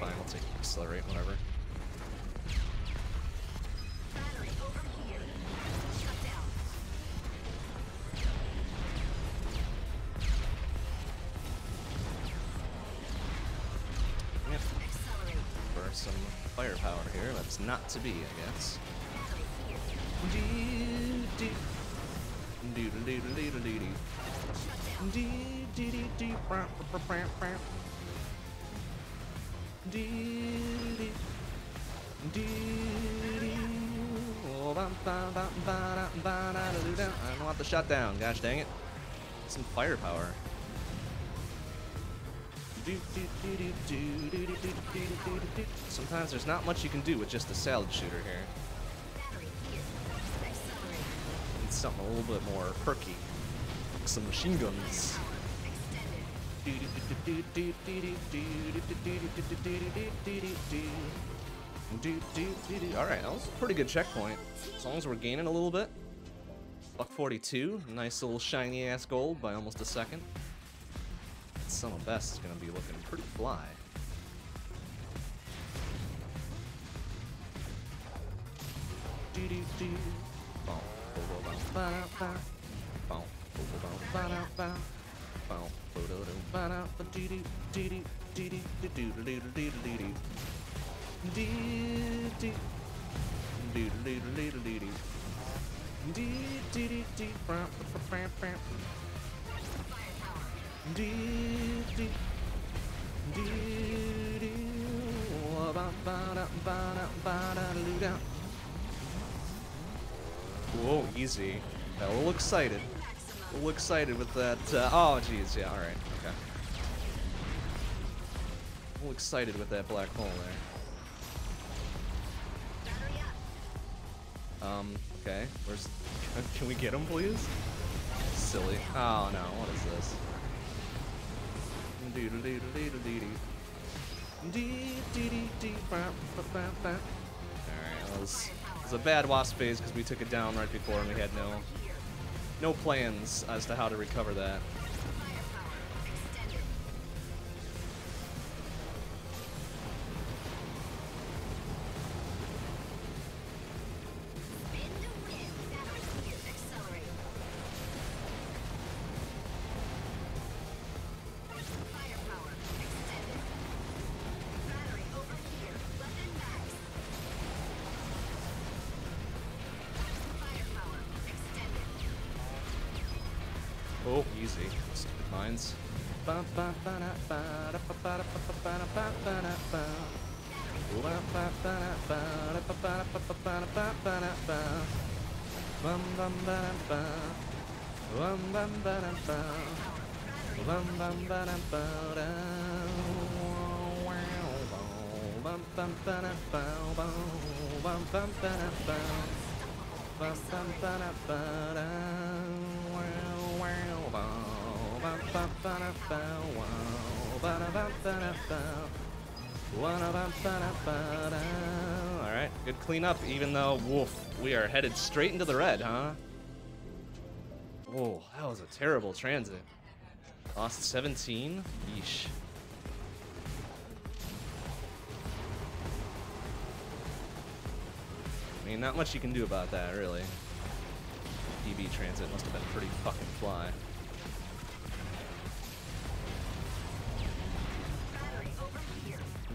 Fine, I'll take accelerate, whatever. Da, ba, da, da, doo, da. I don't want the shutdown. Gosh dang it. Some firepower. Sometimes there's not much you can do with just a salad shooter here. Need something a little bit more perky. Like some machine guns. Alright, that was a pretty good checkpoint. As long as we're gaining a little bit. Buck 42, nice little shiny ass gold by almost a second. Sum of best is gonna be looking pretty fly. Do-do-do. Bow, bow, bow, bow, ba. Bow, bow, bow, bow, ba-da, ba. Bow, bo-do-do, Whoa, easy. A little excited. A little excited with that. Uh, oh, jeez. Yeah, alright. Okay. A little excited with that black hole there. Um, okay. Where's. <laughs> Can we get him, please? Silly. Oh, no. What is this? Alright, that was, it was a bad wasp phase because we took it down right before and we had no no plans as to how to recover that. Right, good cleanup. Even though, woof, we are headed straight into the red, huh? Oh, that was a terrible transit. Lost 17. Yeesh. I mean, not much you can do about that, really. PB transit must have been pretty fucking fly.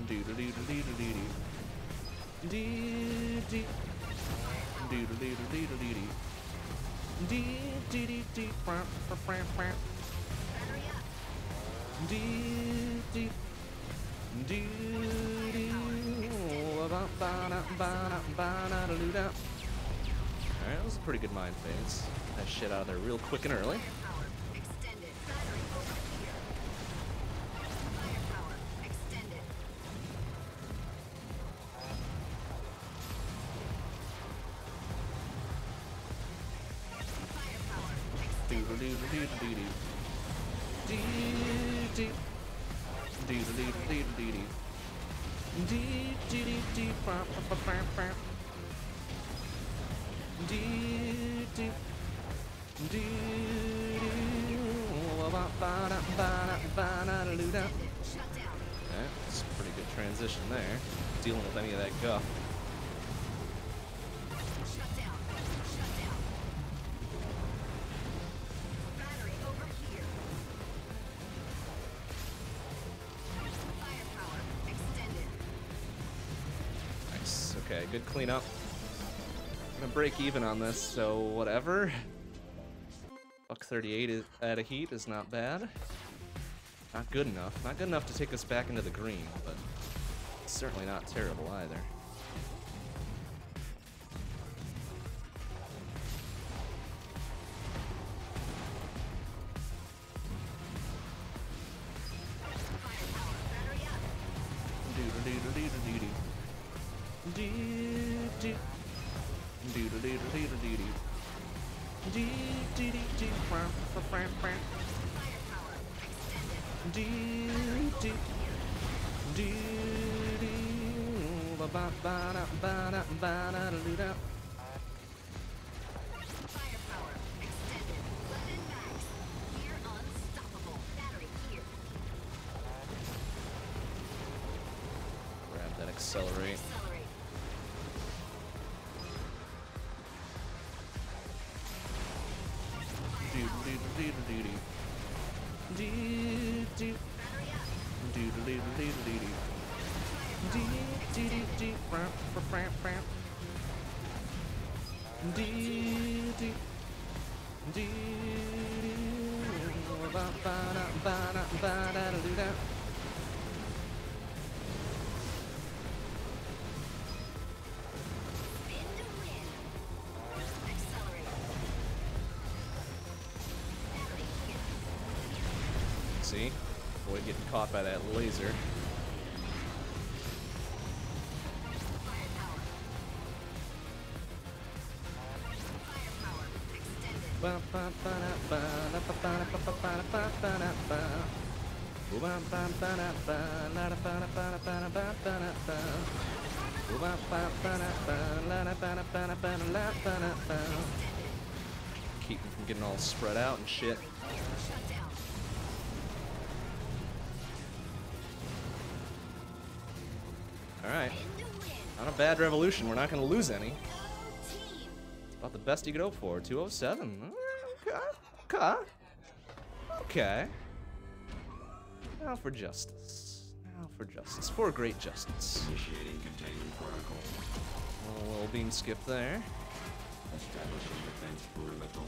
Doodle doodle. Dee dee dee dee. Bwah, bwah, bwah, bwah. Battery up. Dee dee. Dee dee. Alright, that was a pretty good mind phase. That shit out of there real quick and early. Nice. Okay, good cleanup. I'm gonna break even on this, so whatever. Buck 38 is, at a heat is not bad. Not good enough. Not good enough to take us back into the green, but certainly not terrible either. Caught by that laser. Keep them from getting all spread out and shit. Bad revolution. We're not going to lose any. Team. About the best you could hope for. 207. Okay. Okay. Okay. Now for justice. Now for justice. For great justice. Initiating containment protocol. A little beam skip there. Establishing defense perimeter.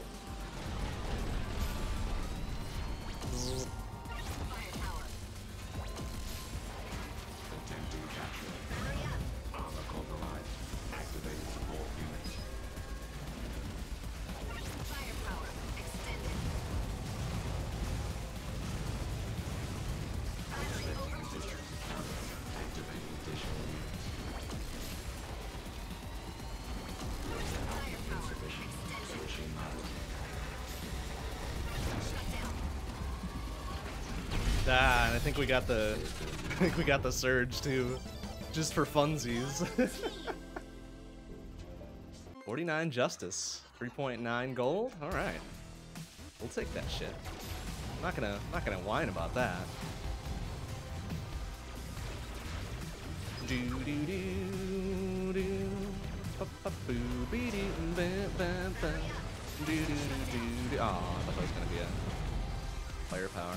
Think we got the <laughs> I think we got the surge too. Just for funsies. <laughs> 49 justice. 3.9 gold? Alright. We'll take that shit. I'm not gonna not gonna whine about that. Do do do do ba ba boo bee doo mm, ba ba ba do do do do do. Aw, I thought that was gonna be a firepower.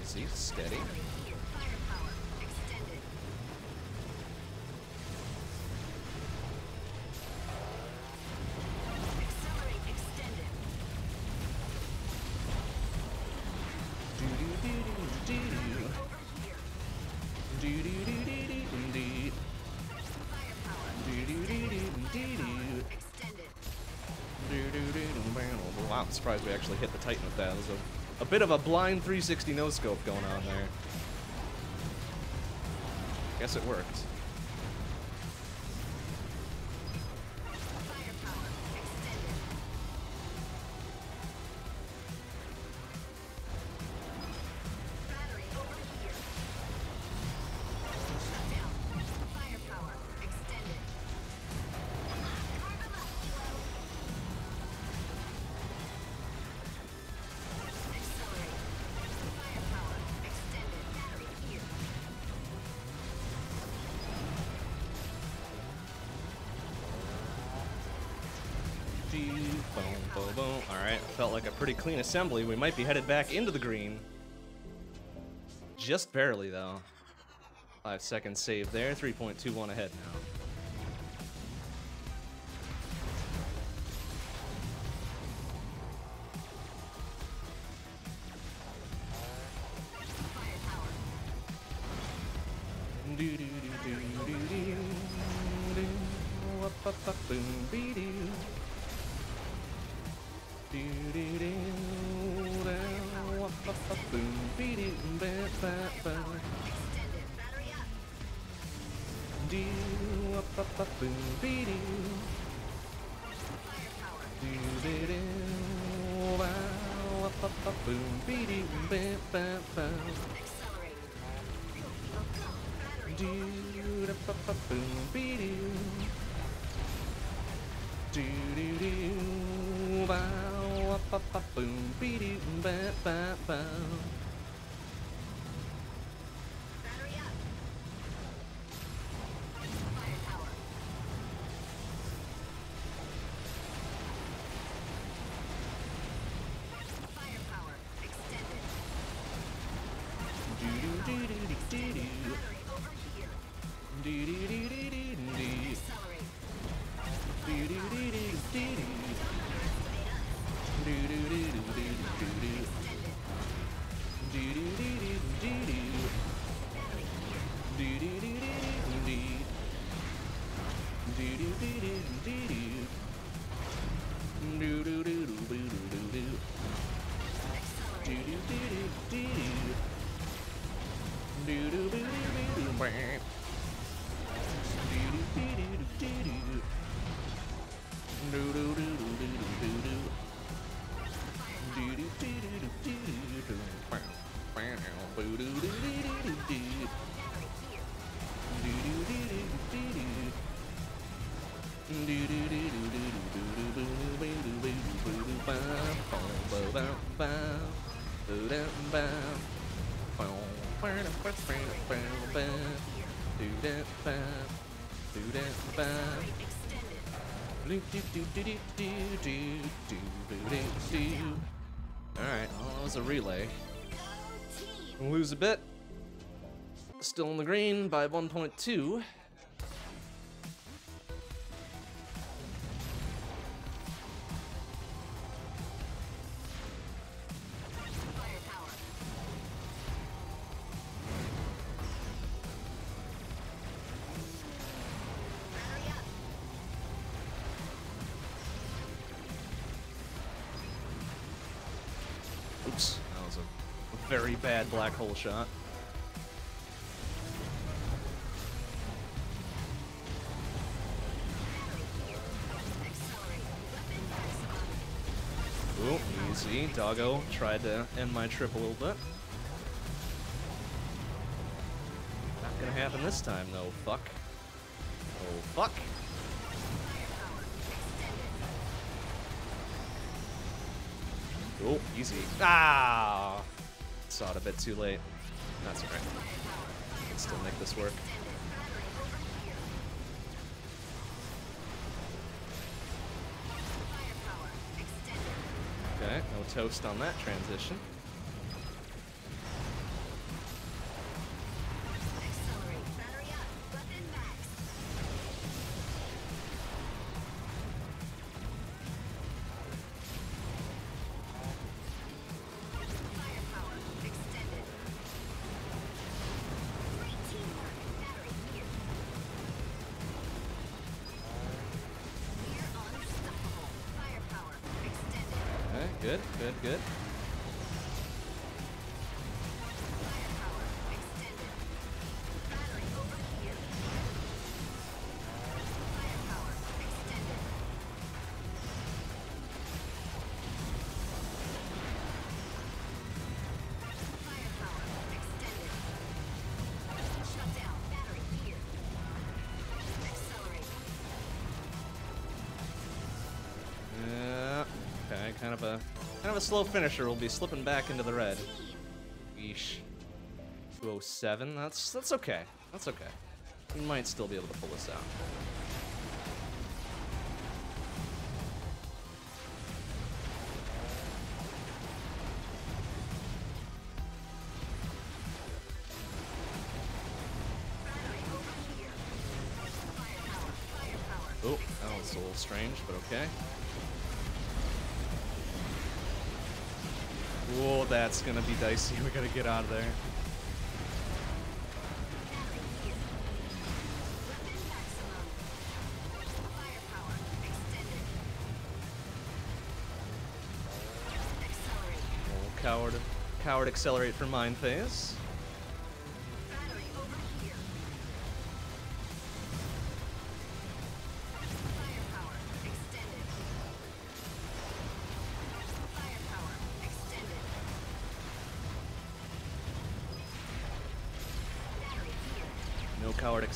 Easy, steady. I'm surprised we actually hit the Titan with that. There's a, a bit of a blind 360 no scope going on there. Guess it worked. Felt like a pretty clean assembly. We might be headed back into the green. Just barely, though. Five seconds save there. 3.21 ahead now. Relay. Lose a bit. Still in the green by 1.2. hole shot. Ooh, easy. Doggo tried to end my trip a little bit. Not gonna happen this time, though. Fuck. Oh, fuck. Oh, easy. Ah! Saw it a bit too late. That's alright. Can still make this work. Okay, no toast on that transition. of a kind of a slow finisher. Will be slipping back into the red. Yeesh. 207. That's that's okay. That's okay. We might still be able to pull this out. Oh, that was a little strange, but okay. That's gonna be dicey. <laughs> We gotta get out of there. Coward, coward accelerate for mine phase.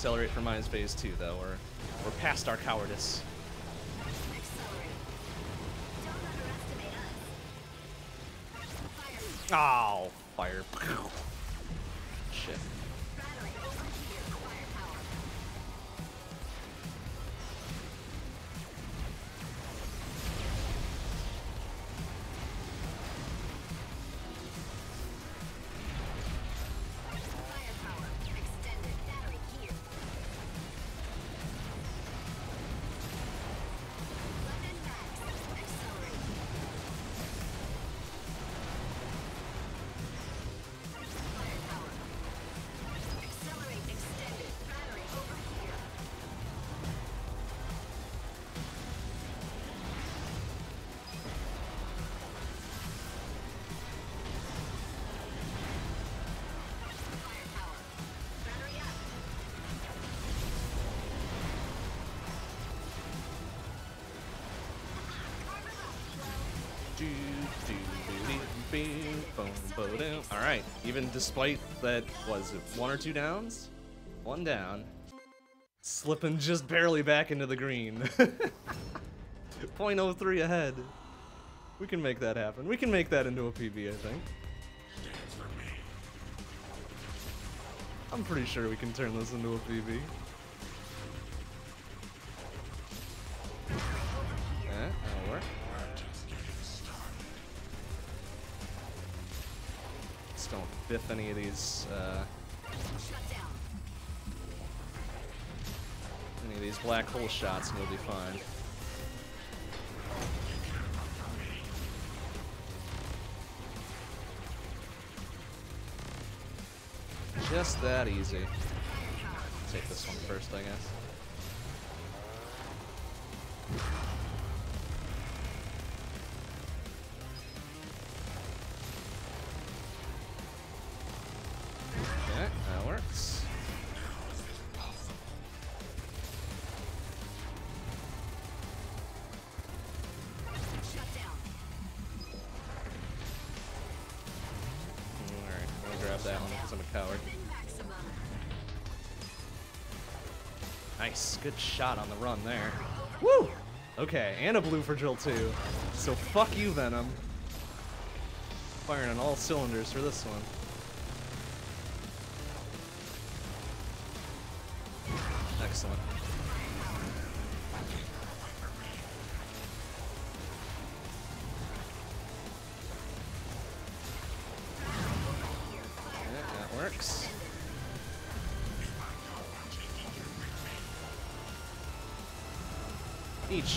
Accelerate for mines phase two though. We're we're past our cowardice. Right. Even despite that, was it one or two downs? One down. Slipping just barely back into the green. <laughs> 0.03 ahead. We can make that happen. We can make that into a PB, I think. I'm pretty sure we can turn this into a PB. Biff any of these, uh, any of these black hole shots, and you'll be fine. Just that easy. Take this one first, I guess. Shot on the run there. Woo! Okay, and a blue for drill two. So fuck you, Venom. Firing on all cylinders for this one.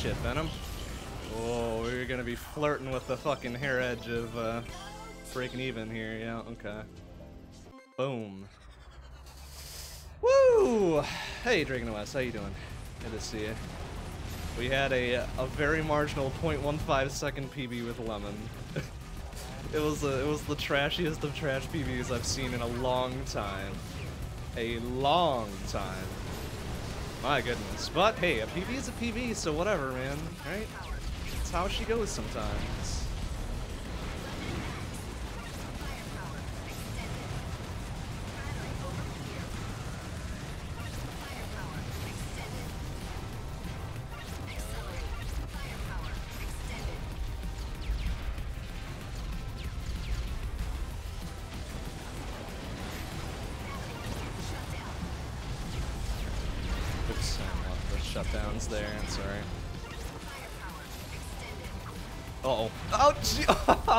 Shit, Venom. Oh, we're gonna be flirting with the fucking hair edge of uh, breaking even here. Yeah, okay. Boom. Woo! Hey, Dragon OS, how you doing? Good to see you. We had a a very marginal 0.15 second PB with Lemon. <laughs> it was a, it was the trashiest of trash PBs I've seen in a long time. A long time. My goodness. But hey, a PB is a PB, so whatever, man. Right? It's how she goes sometimes.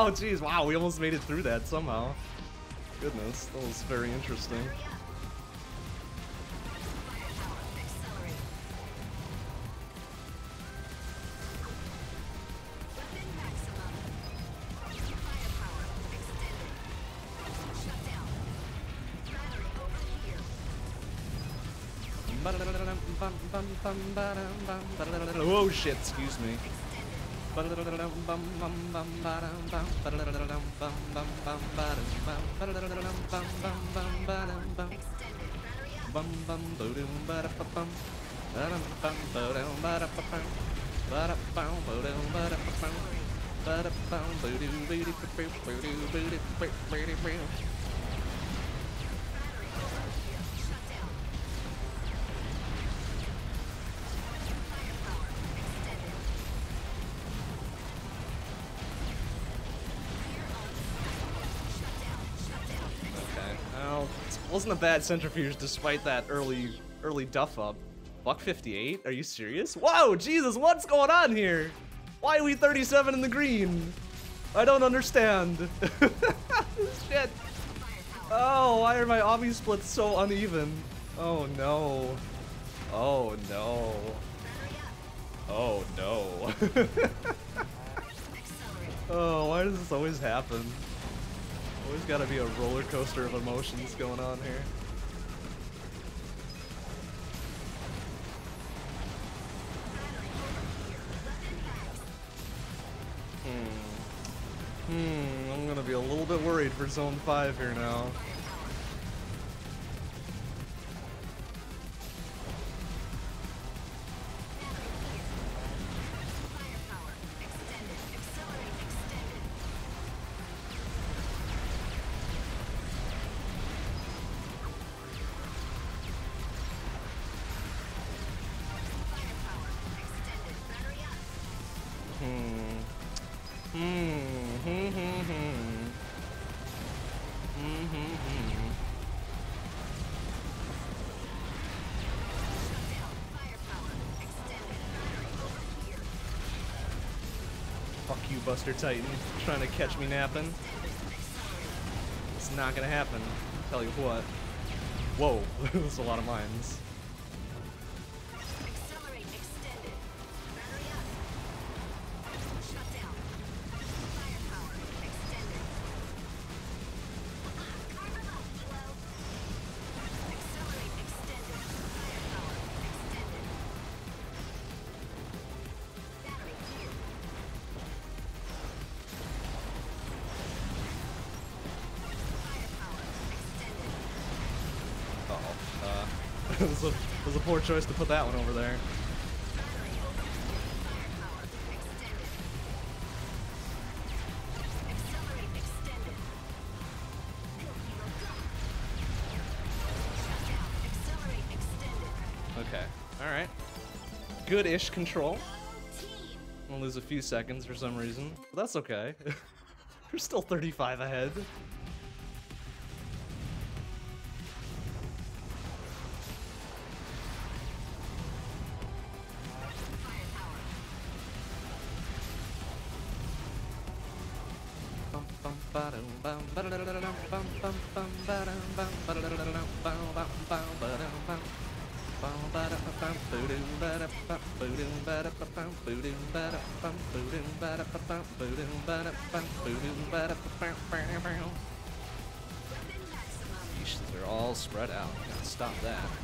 Oh, jeez. Wow, we almost made it through that somehow. Goodness, that was very interesting. Oh shit, excuse me. Extended. Wasn't a bad centrifuge despite that early early duff up. Buck 58? Are you serious? Whoa, Jesus, what's going on here? Why are we 37 in the green? I don't understand. <laughs> Shit. Oh, why are my obby splits so uneven? Oh no. Oh no. Oh no. <laughs> oh, why does this always happen? Always gotta be a roller coaster of emotions going on here. Hmm. Hmm, I'm gonna be a little bit worried for zone 5 here now. Buster Titan. Trying to catch me napping. It's not gonna happen. Tell you what. Whoa, <laughs> that's a lot of mines. choice to put that one over there. Okay, alright. Good-ish control. I'll lose a few seconds for some reason. But that's okay. <laughs> We're still 35 ahead. Yeesh, they're all spread out. Gotta stop that.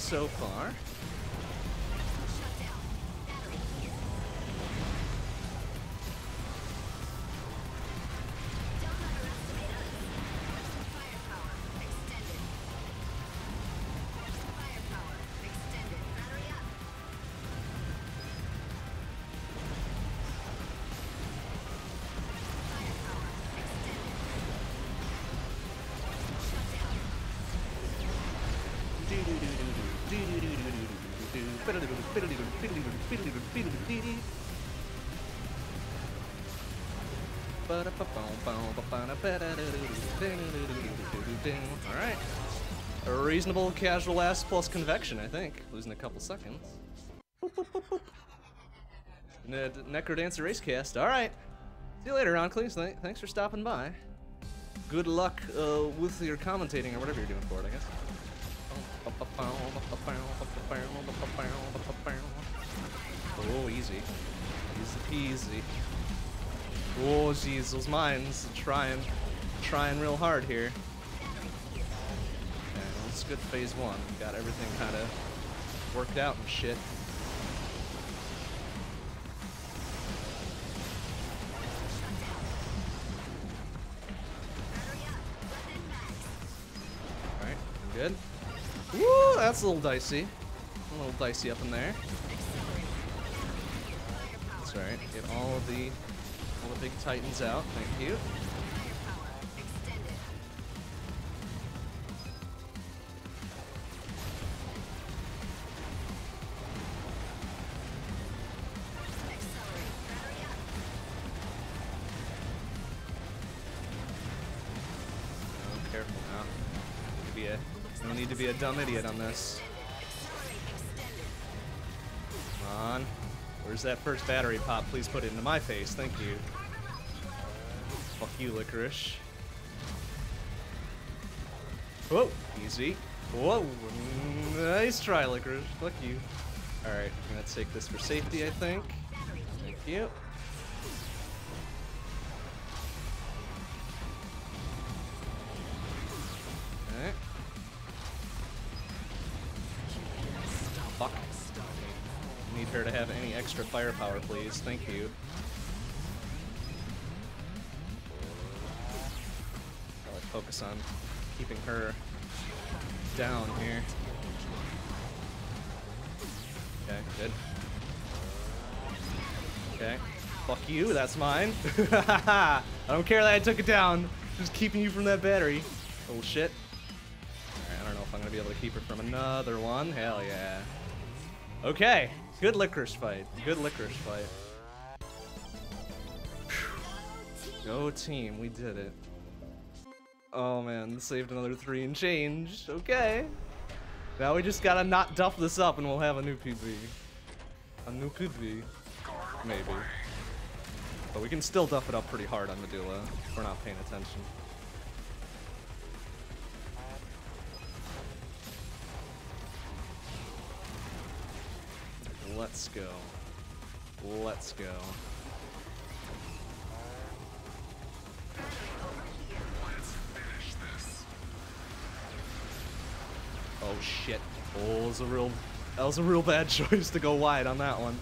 so far. Alright. A reasonable casual ass plus convection, I think. Losing a couple seconds. <laughs> Ne- Necrodancer Racecast. Alright. See you later, Oncles. Th- thanks for stopping by. Good luck uh, with your commentating or whatever you're doing for it, I guess. Oh, easy. Easy peasy. Oh, jeez, those mines are trying, trying real hard here. Okay, it's good phase one. Got everything kind of worked out and shit. Alright, good. Woo, that's a little dicey. A little dicey up in there. That's right. Get all of the big titans out. Thank you. Be a dumb idiot on this. Come on. Where's that first battery pop? Please put it into my face. Thank you. You, licorice. Whoa, easy. Whoa, nice try, licorice. Fuck you. Alright, I'm gonna take this for safety, I think. Thank you. Alright. Fuck. Need her to have any extra firepower, please. Thank you. Focus on keeping her down here. Okay, good. Okay. Fuck you, that's mine. <laughs> I don't care that I took it down. Just keeping you from that battery. Oh shit. I don't know if I'm gonna be able to keep her from another one. Hell yeah. Okay, good licorice fight. Good licorice fight. Phew. Go team, we did it. Oh man, saved another three and change. Okay. Now we just gotta not duff this up and we'll have a new PB. A new PB. Maybe. But we can still duff it up pretty hard on Medulla if we're not paying attention. Let's go. Let's go. Oh shit. Oh, that was a real that was a real bad <laughs> choice to go wide on that one.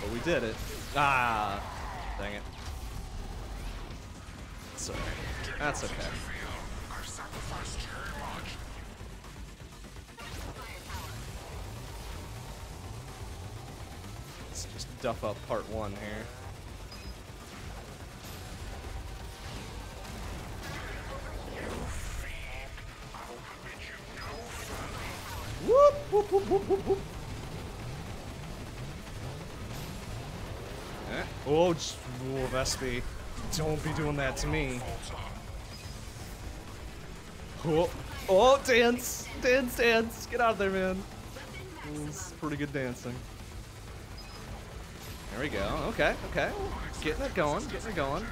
But we did it. Ah dang it. Alright. That's okay. Let's just duff up part one here. Whoop, whoop, whoop, whoop, whoop, whoop. Eh? Oh, just, oh, Vespi. Don't be doing that to me. Oh, oh, dance, dance, dance. Get out of there, man. It's pretty good dancing. There we go. Okay, okay. Getting it going, getting it going.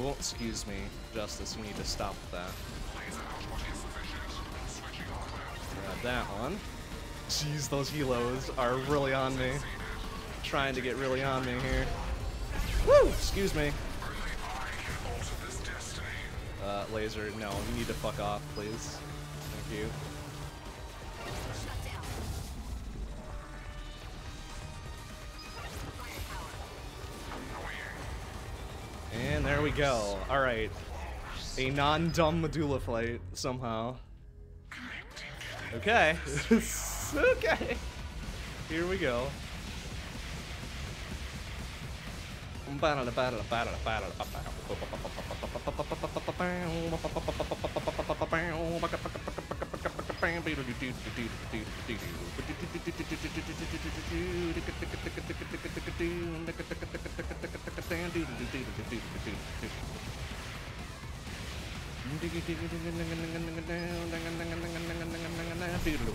Oh, excuse me. Justice, you need to stop that. That one. Jeez, those helos are really on me. Trying to get really on me here. Woo! Excuse me. Uh, laser, no, you need to fuck off, please. Thank you. And there we go. All right. A non-dumb medulla fight somehow. Okay. <laughs> okay. Here we go.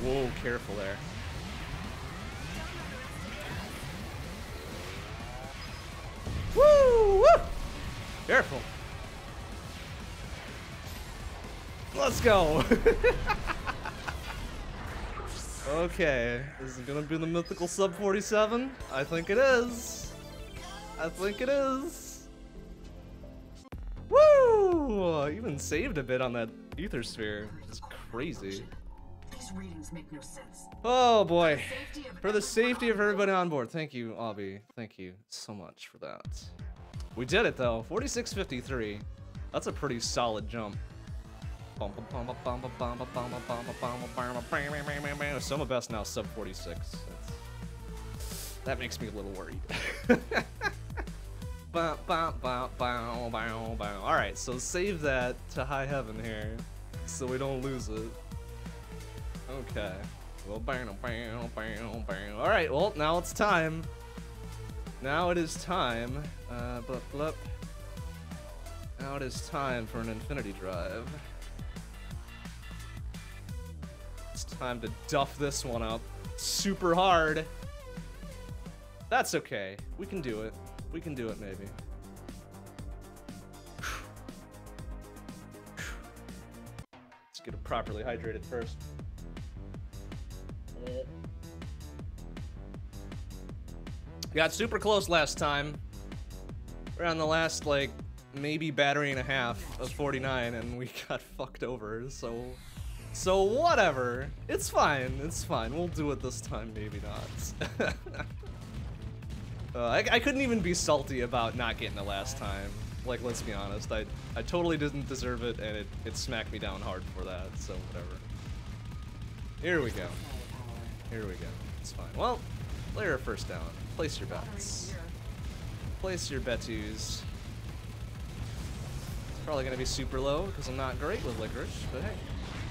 Whoa, careful there. Woo! Woo! Careful. Let's go. <laughs> okay, is it gonna be the mythical sub 47? I think it is. I think it is. Even saved a bit on that ether sphere. It's crazy. These readings make no sense. Oh boy. For the safety of everybody on board. Thank you, Avi. Thank you so much for that. We did it though. 46.53. That's a pretty solid jump. Sum of best now sub 46. That's, that makes me a little worried. Bow, bow, bow, bow, bow, bow. All right, so save that to high heaven here, so we don't lose it. Okay. Well, bam, bam, bam, bam. All right. Well, now it's time. Now it is time. Uh, blip, blip. Now it is time for an infinity drive. It's time to duff this one up super hard. That's okay. We can do it. We can do it, maybe. Let's get it properly hydrated first. Got super close last time. On the last, like, maybe battery and a half of 49, and we <laughs> got fucked over, so... So whatever. It's fine, it's fine. We'll do it this time, maybe not. <laughs> uh, I, I couldn't even be salty about not getting it last time. Like, let's be honest, I, I totally didn't deserve it, and it, it smacked me down hard for that, so whatever. Here we go. Here we go. It's fine. Well, layer first down. Place your bets. Place your betus. It's probably gonna be super low because I'm not great with licorice, but hey,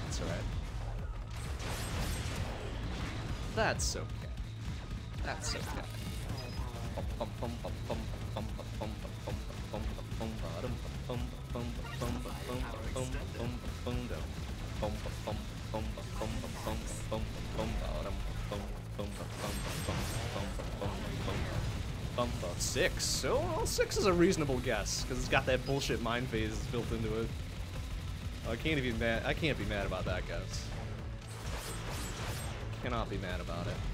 that's alright. That's okay. That's okay. Six. So well, six is a reasonable guess because it's got that bullshit mind phase built into it. I can't even mad. I can't be mad about that, guys. Cannot be mad about it.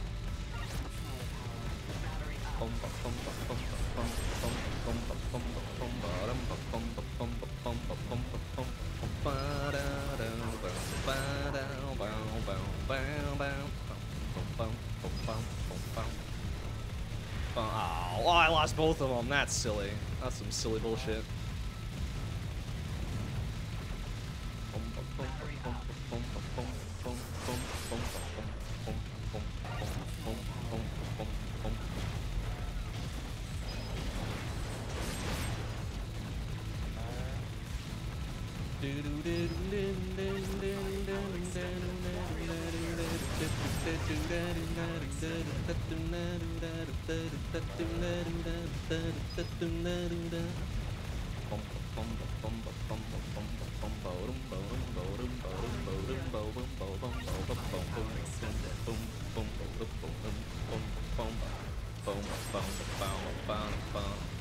Oh, I lost both of them. That's silly. That's some silly bullshit.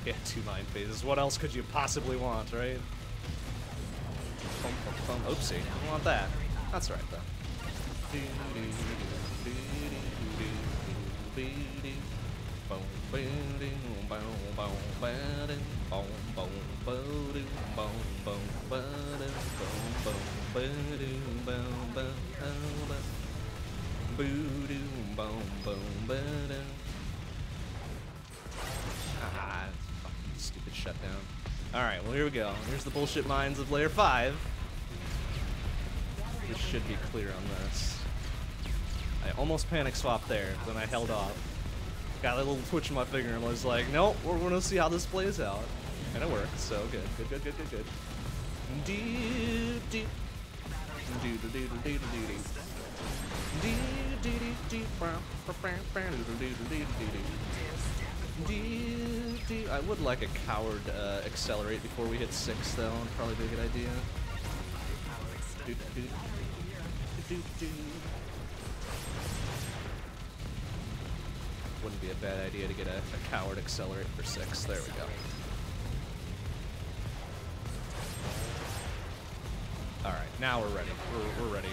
Yeah, two mind phases. What else could you possibly want, right? Oopsie, I want that. That's right though. Ah, fucking stupid shutdown. Alright, well here we go. Here's the bullshit mines of layer 5. This should be clear on this. I almost panic swapped there, then I held off. Got a little twitch in my finger and was like, nope, we're gonna see how this plays out. And it worked, so good, good, good, good, good, good. I would like a coward uh, accelerate before we hit six, though. Probably be a good idea. Do, do, do, do, do. Wouldn't be a bad idea to get a, a coward accelerate for six. There we go. Alright, now we're ready. We're, we're ready.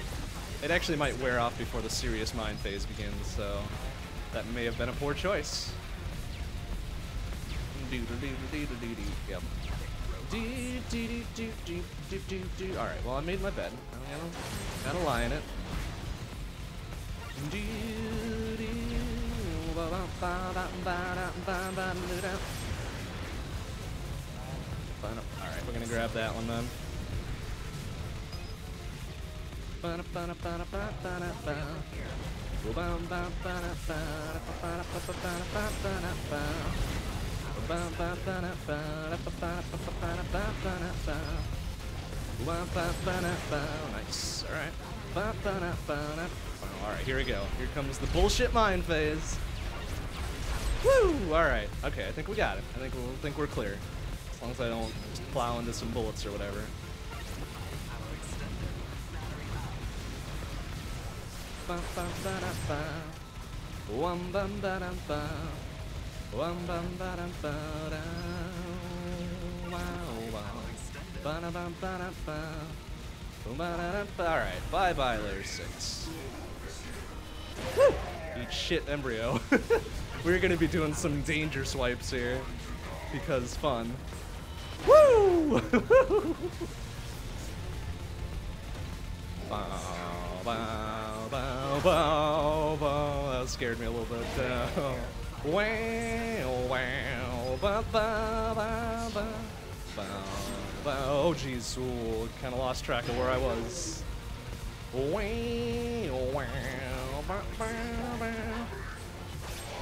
It actually might wear off before the serious mind phase begins, so that may have been a poor choice. Yep. Alright, well I made my bed. I'm gonna, gotta lie in it. Alright, we're gonna grab that one then. Nice. Alright. Alright, here we go. Here comes the bullshit mine phase. Woo! Alright. Okay, I think we got it. I think we'll think we're clear. As long as I don't plow into some bullets or whatever. Ba ba ba da ba. Wum bum ba dum ba. Wum bum ba dum ba da. Wow wow. Ba da bum ba da ba. Boom ba da da ba. All right, bye bye layer six. Woo! Eat shit embryo. <laughs> We're gonna be doing some danger swipes here because fun. Woo! Bow, bow, bow, bow, bow. That scared me a little bit. Uh, wow, wow, ba, ba, ba, ba, bow, bow. Oh, jeez. Kind of lost track of where I was. Wow, wow, ba, ba, ba.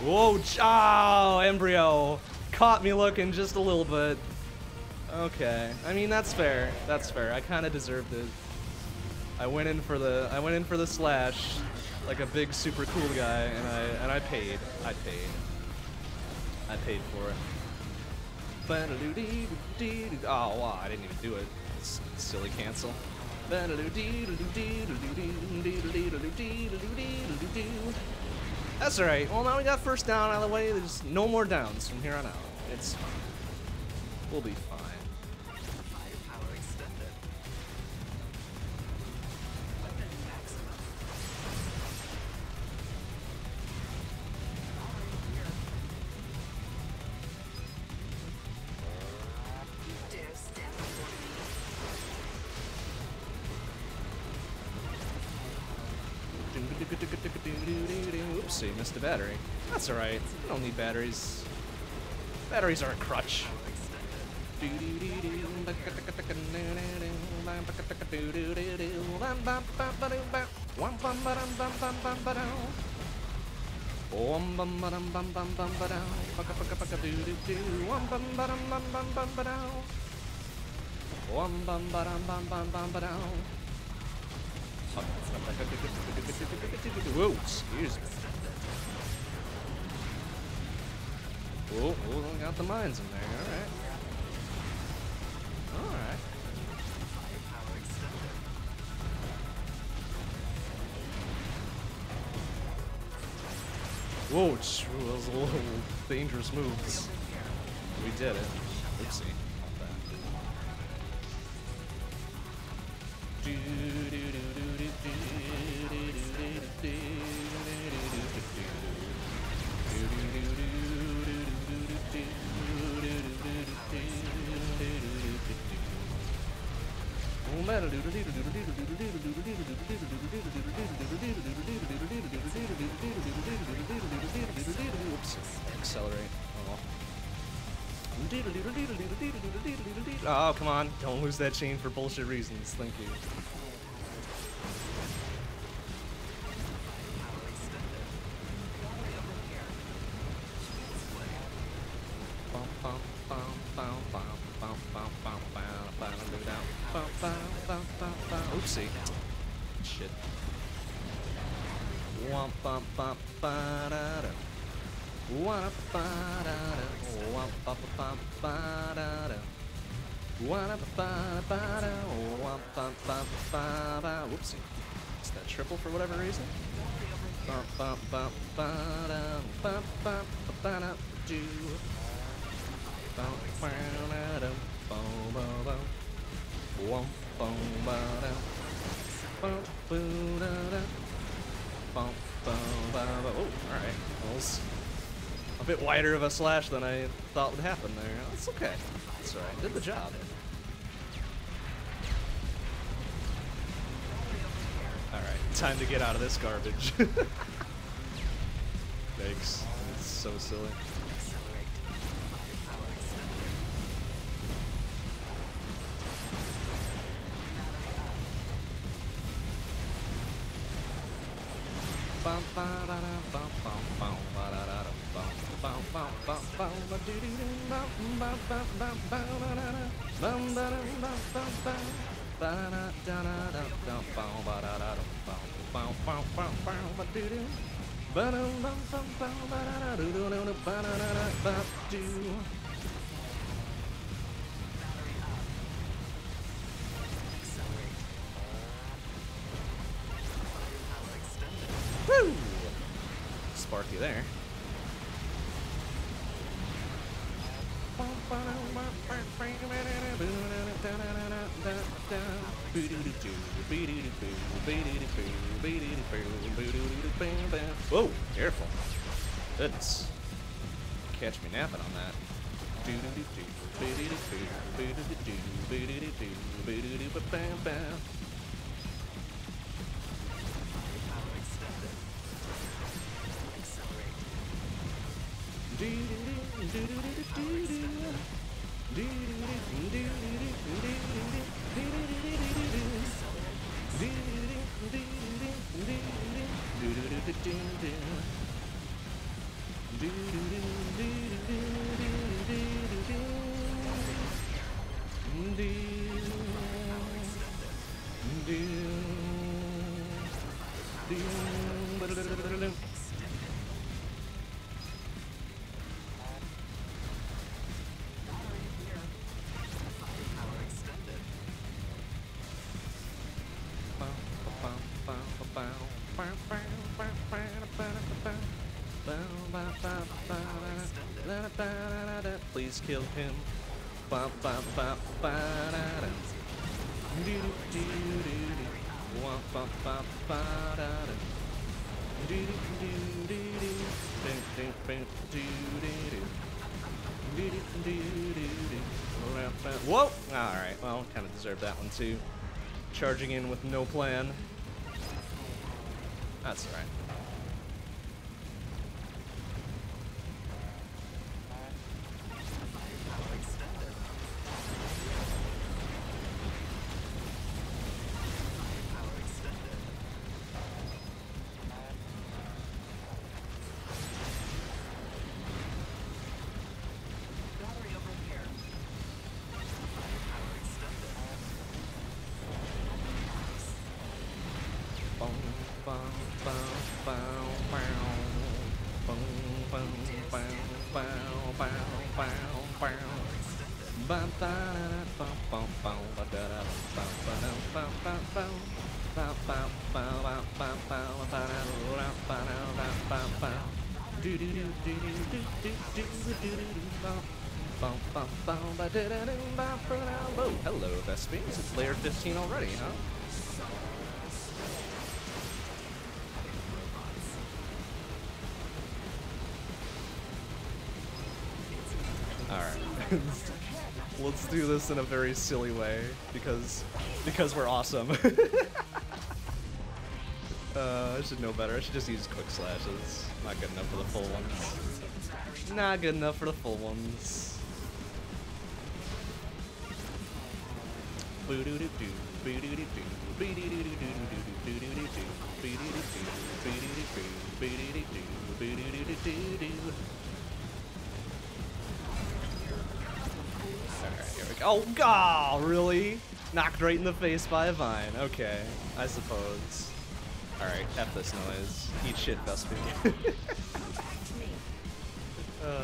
Whoa, oh, embryo. Caught me looking just a little bit. Okay. I mean, that's fair. That's fair. I kind of deserved it. I went in for the I went in for the slash like a big super cool guy and I and I paid. I paid. I paid for it. Oh wow, I didn't even do it. S- Silly cancel. That's alright. Well now we got first down out of the way, there's no more downs from here on out. It's. We'll be fine. A battery. That's alright. I don't need batteries. Batteries are a crutch. Whoa, excuse me. Whoa, whoa, got the mines in there, alright. Alright. Whoa, ch- those little dangerous moves. We did it. Oopsie. Oh, come on. Don't lose that chain for bullshit reasons. Thank you. tighter of a slash than I thought would happen there. That's okay. That's alright. Did the job. Alright, time to get out of this garbage. <laughs> Thanks. It's so silly. there. Whoa! Alright, well, kind of deserved that one too. Charging in with no plan. That's alright. 16 already, huh? Alright. <laughs> Let's do this in a very silly way, because because we're awesome. <laughs> uh, I should know better. I should just use quick slashes. Not good enough for the full ones. Not good enough for the full ones. Alright, here we go. Oh, God, really? Knocked right in the face by a vine. Okay, I suppose. Alright, F this noise. Eat shit, Vespi. <laughs> uh,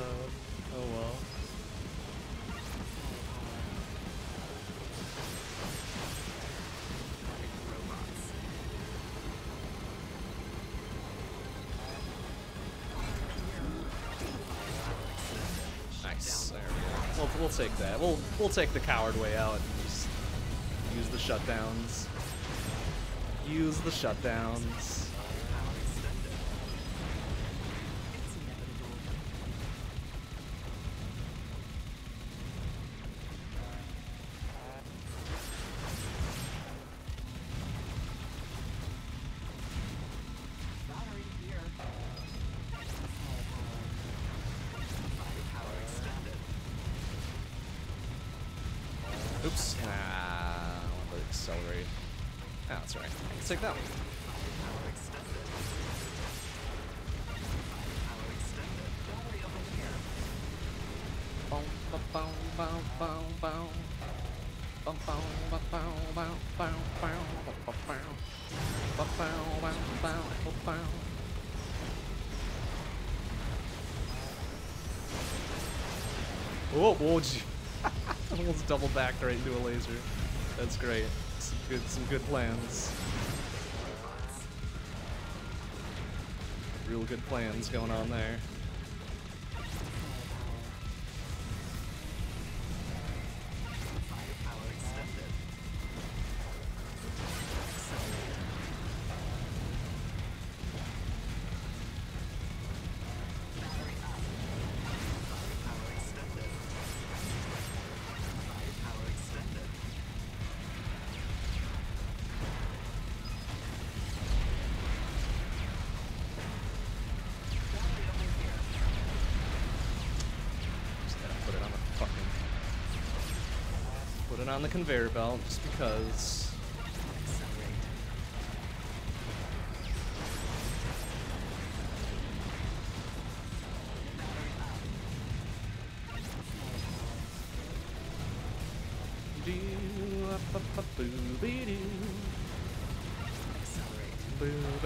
We'll we'll take the coward way out and just use the shutdowns. Use the shutdowns. Whoa, whoa, gee. <laughs> Almost double backed right into a laser. That's great. Some good, some good plans. Real good plans going on there. On the conveyor belt just because.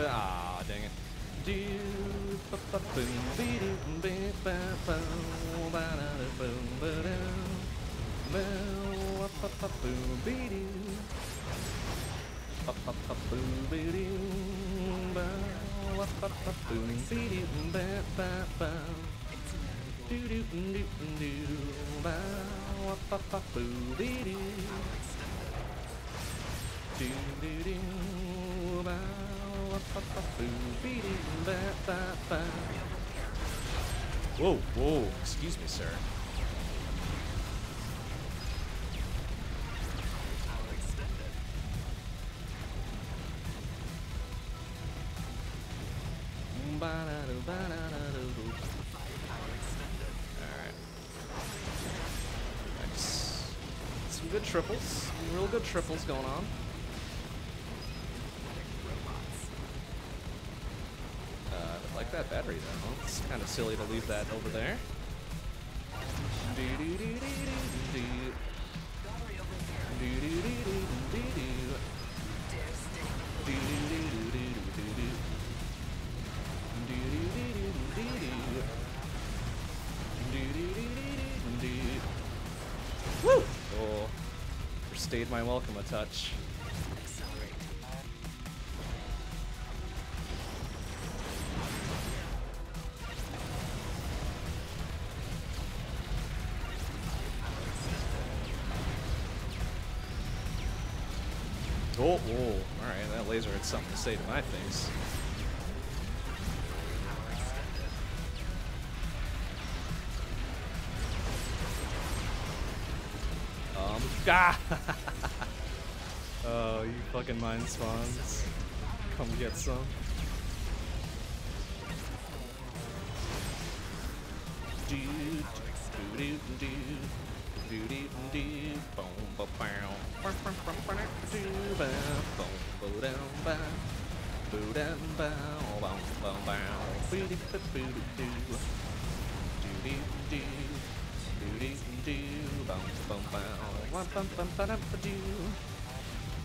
Ah, dang it. Do Whoa, whoa, excuse me, sir. Good triples going on. Uh, like that battery though. It's kind of silly to leave that over there. my welcome a touch. Oh, oh. alright, that laser had something to say to my face. Um, <laughs> ah! <laughs> fucking mine spawns. Come get some.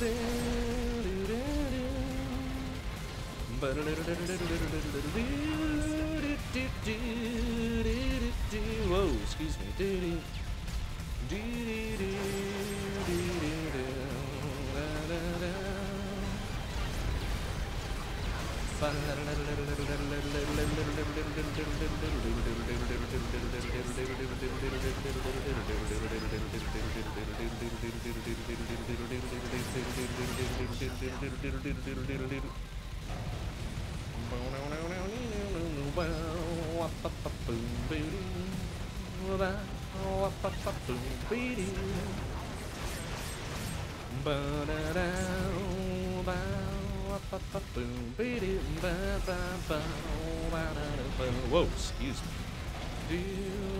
Whoa, excuse me. Whoa, excuse me.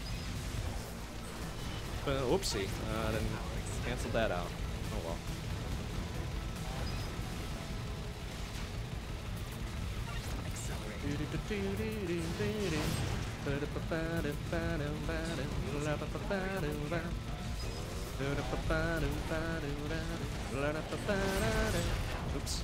but oopsie, uh, then canceled that out. Oh well. Oops.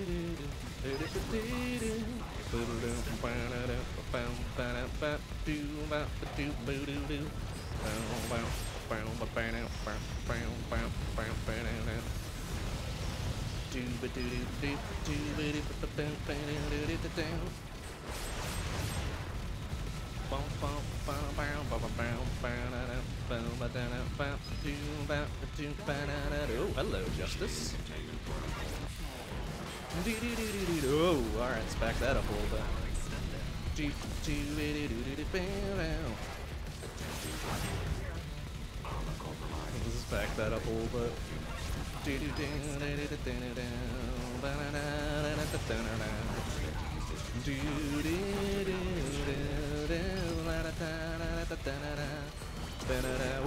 Oh, hello, Justice. Oh, alright, let's back that up a little bit. Let's back that up a little bit.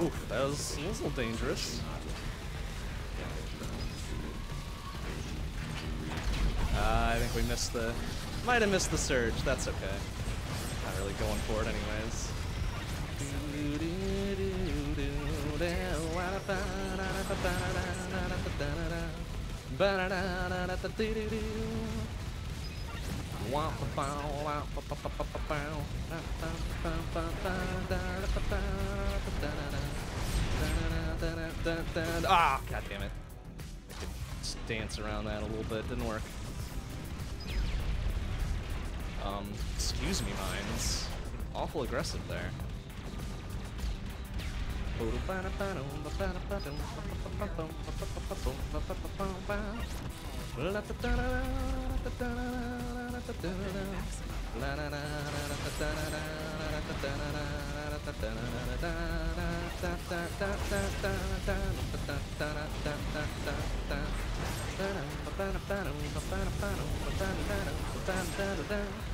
Oof, that was, that was a little dangerous. We missed the. Might have missed the surge. That's okay. Not really going for it, anyways. Ah, god damn it. I could dance around that a little bit, didn't work. Um, excuse me, mines. Awful aggressive there. <laughs>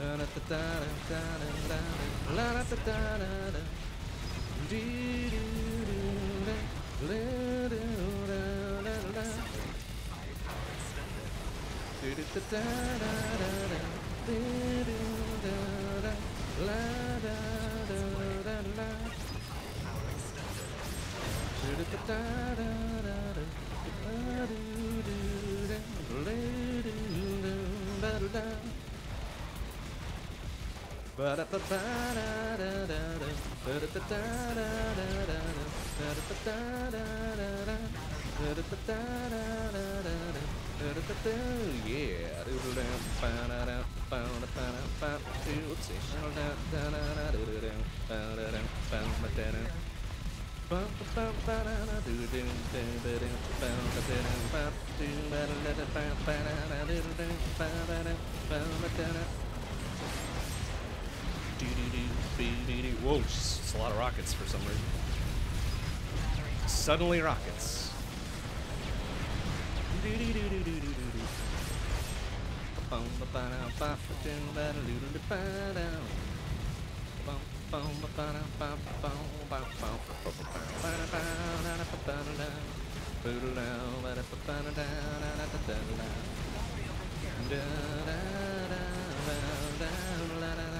da da da Whoa, Whoa, just a lot of rockets for some reason. Suddenly rockets. <laughs>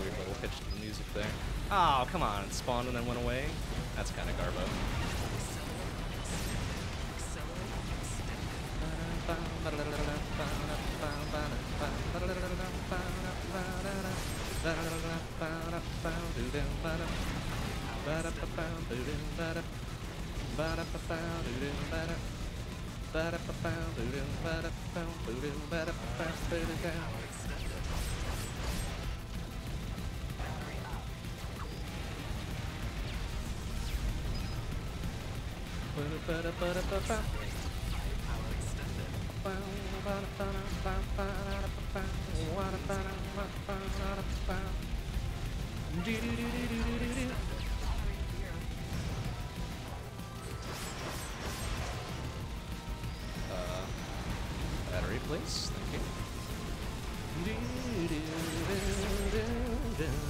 weird little pitch to the music there. Oh, come on. It spawned and then went away. That's kind of garbo. <laughs> Battery, please. Thank you.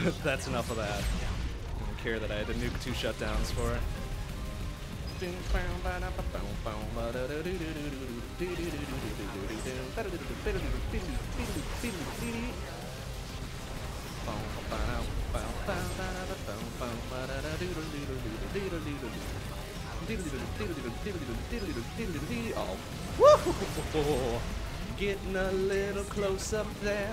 <laughs> that's enough of that. I don't care that I had to nuke two shutdowns for it. Oh. Woo! Getting a little close up there.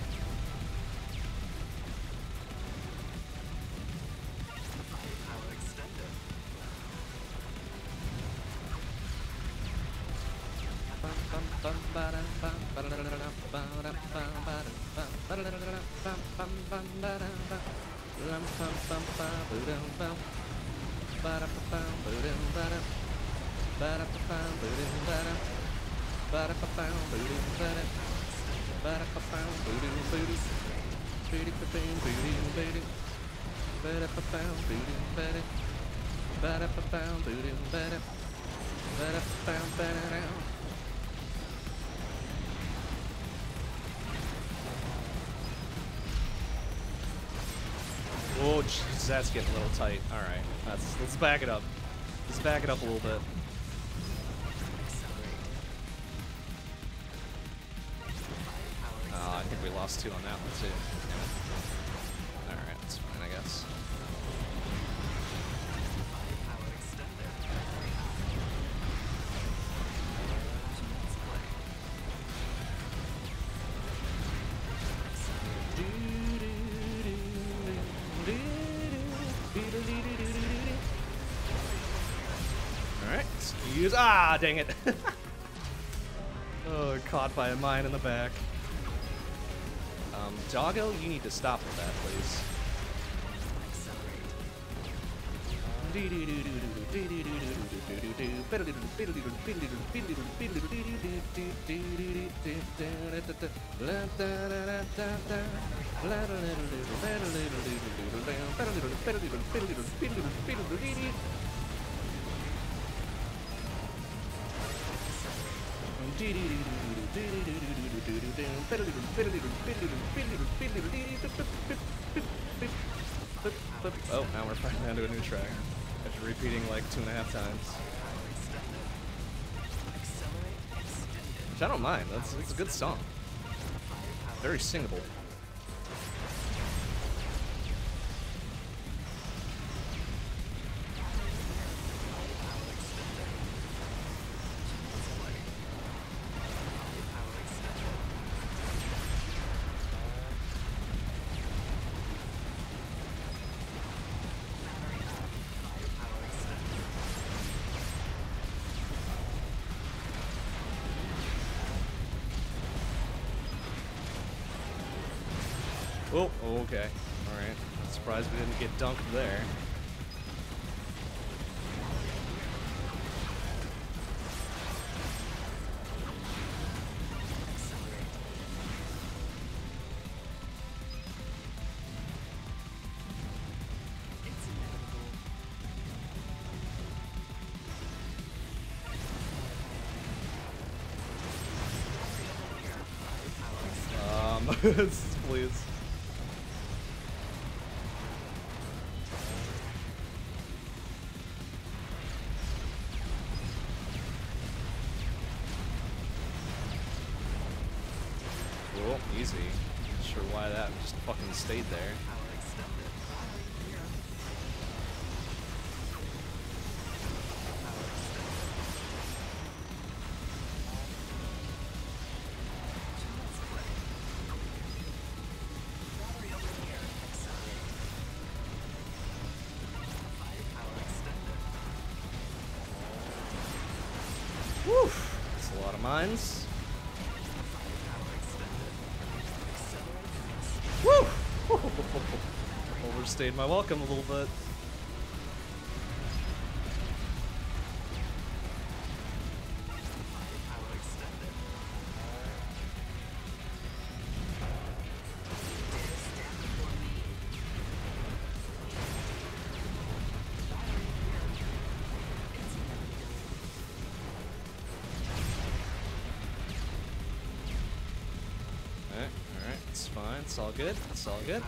La da da da do, Oh, jeez, that's getting a little tight. All right, let's let's back it up. Let's back it up a little bit. Oh, I think we lost two on that one too. Ah, dang it. <laughs> oh, caught by a mine in the back. Um, Doggo, you need to stop with that, please. <laughs> Oh, now we're fighting down to a new track. After repeating like two and a half times. Which I don't mind. That's it's a good song. Very singable. Okay. Alright. Surprised we didn't get dunked there. Um, <laughs> Mines. Woo! <laughs> Overstayed my welcome a little bit. It's all good, it's all good.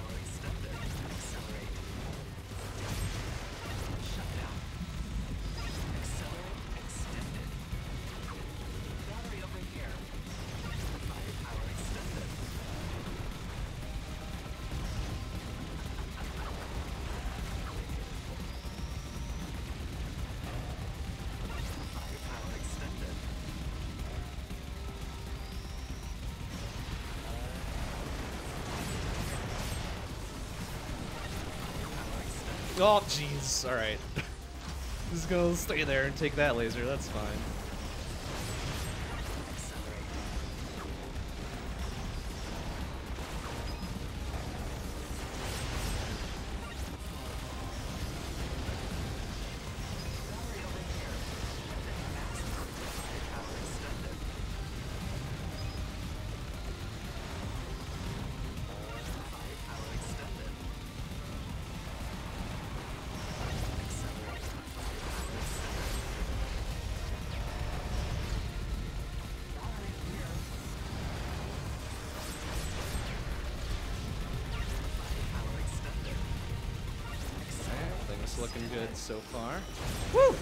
Oh, jeez. All right. <laughs> Just gonna stay there and take that laser. That's fine. So far. Woo!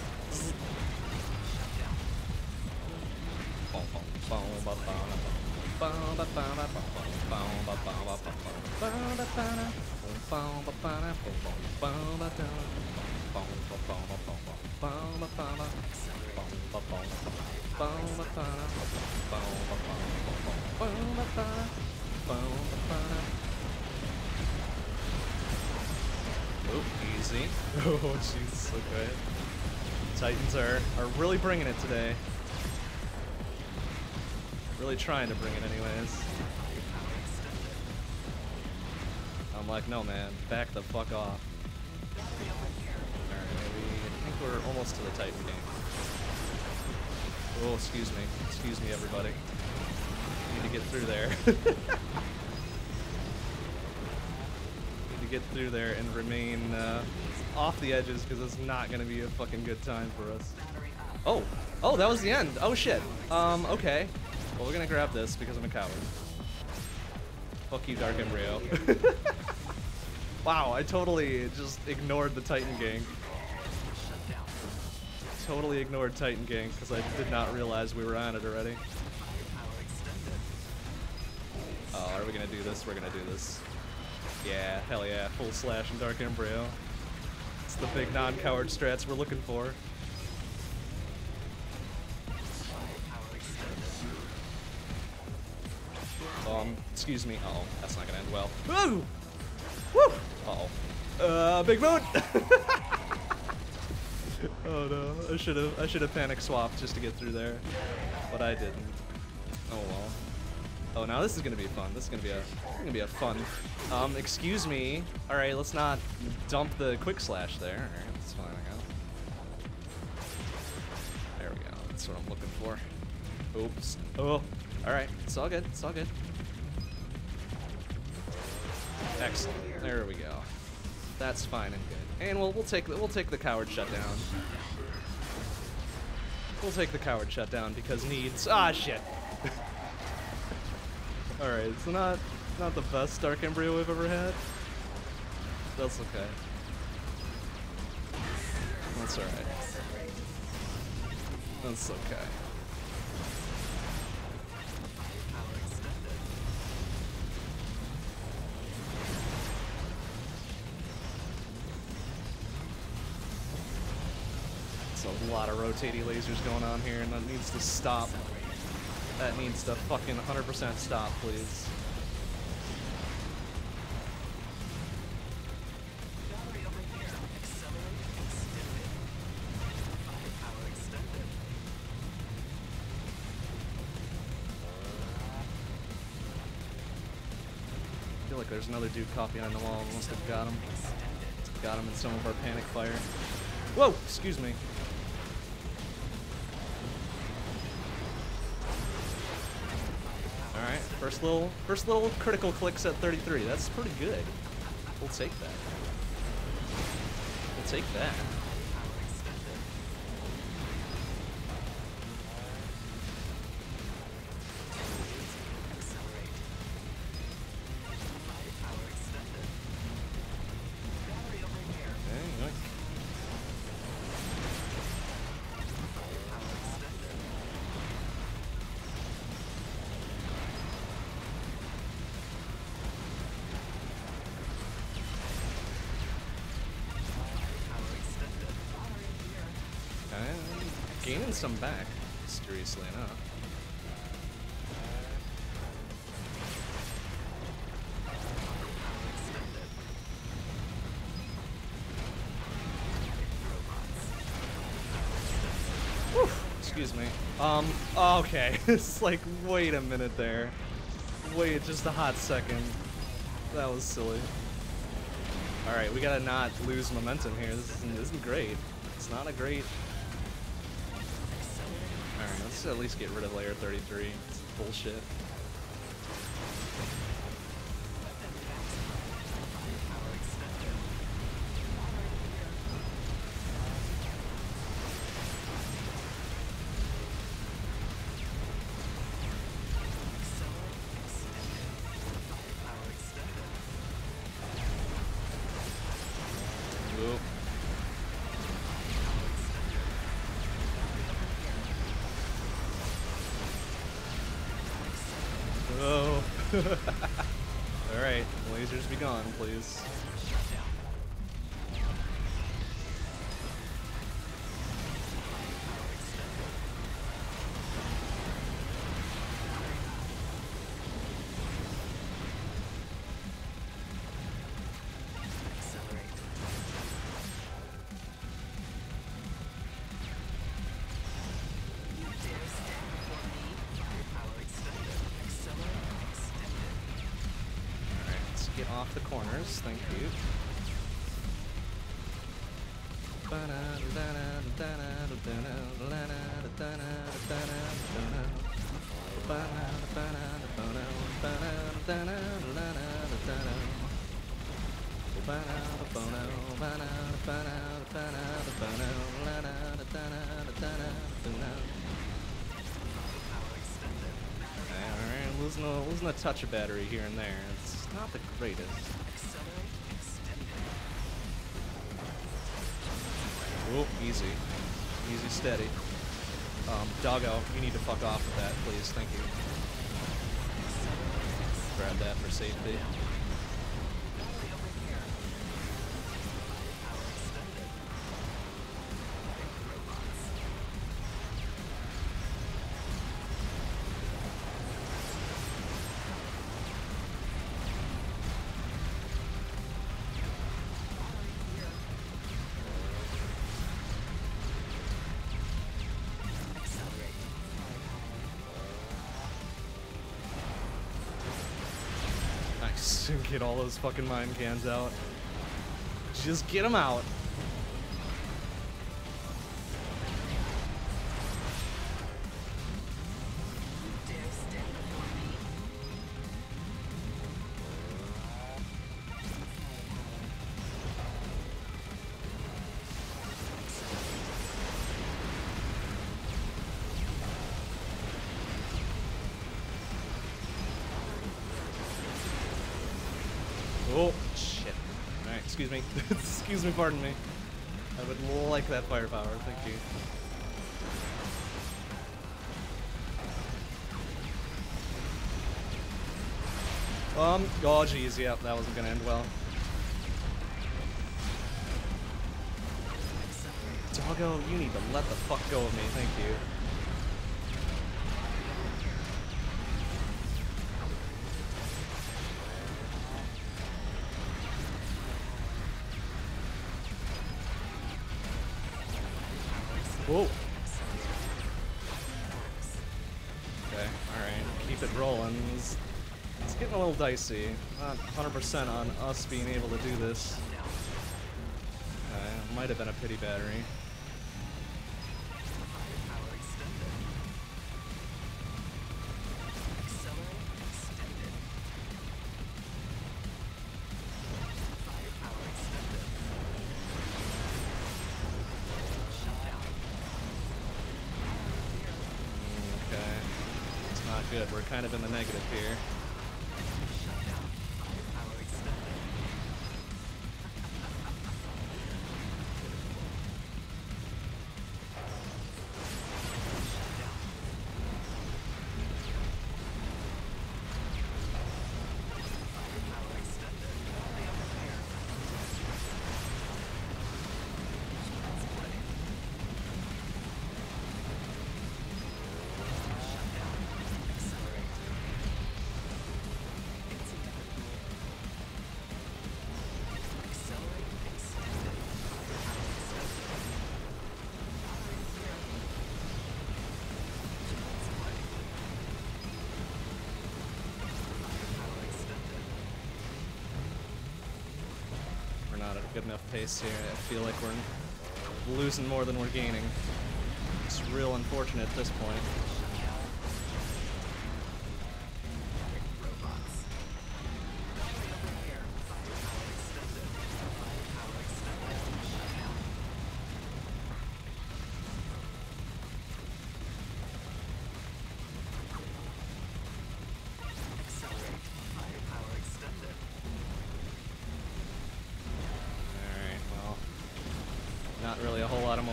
Oh, jeez. <laughs> Titans are, are really bringing it today. Really trying to bring it anyways. I'm like, no man, back the fuck off. Alright, I think we're almost to the Titan game. Oh, excuse me. Excuse me, everybody. Need to get through there. <laughs> Need to get through there and remain uh, off the edges because it's not going to be a fucking good time for us. Oh, oh, that was the end. Oh shit. Um, okay. Well, we're gonna grab this because I'm a coward. Fuck you, Dark Embryo. <laughs> wow, I totally just ignored the Titan gang. Totally ignored Titan gang because I did not realize we were on it already. Oh, are we gonna do this? We're gonna do this. Yeah, hell yeah, full slash and Dark Embryo. The big non-coward strats we're looking for. Um, excuse me. Uh oh, that's not gonna end well. Woo! Woo! Uh oh. Uh, big boot! <laughs> oh no, I should have I should have panic swapped just to get through there, but I didn't. Oh well. Oh, now this is gonna be fun. This is gonna be a gonna be a fun. Um, excuse me. All right, let's not dump the quick slash there. All right, that's fine. I got. There we go. That's what I'm looking for. Oops. Oh. All right. It's all good. It's all good. Excellent. There we go. That's fine and good. And we'll we'll take the, we'll take the coward shutdown. We'll take the coward shutdown because needs. Ah shit. <laughs> Alright, it's not not the best Dark Embryo we've ever had. That's okay. That's alright. That's okay. It's a lot of rotating lasers going on here and that needs to stop. That needs to fucking 100% stop, please. I feel like there's another dude copying on the wall. We must have got him. Got him in some of our panic fire. Whoa! Excuse me. First little first little critical clicks at 33. That's pretty good. We'll take that. We'll take that. Gaining some back, mysteriously enough. Excuse me. Um, okay. <laughs> it's like, wait a minute there. Wait just a hot second. That was silly. Alright, we gotta not lose momentum here. This isn't, this isn't great. It's not a great... At least get rid of layer 33. It's bullshit. Off the corners, thank you. Alright, losing a, losing a touch of battery here and there. It's not the greatest. Oh, easy. Easy, steady. Um, doggo, you need to fuck off with that, please. Thank you. Grab that for safety. Get all those fucking mine cans out. Just get them out. Pardon me. I would like that firepower, thank you. Um, oh jeez, yep, that wasn't gonna end well. Doggo, you need to let the fuck go of me, thank you. Rolling. It's, it's getting a little dicey. Not 100% on us being able to do this. Uh, okay, might have been a pity battery. Pace here. I feel like we're losing more than we're gaining. It's real unfortunate at this point.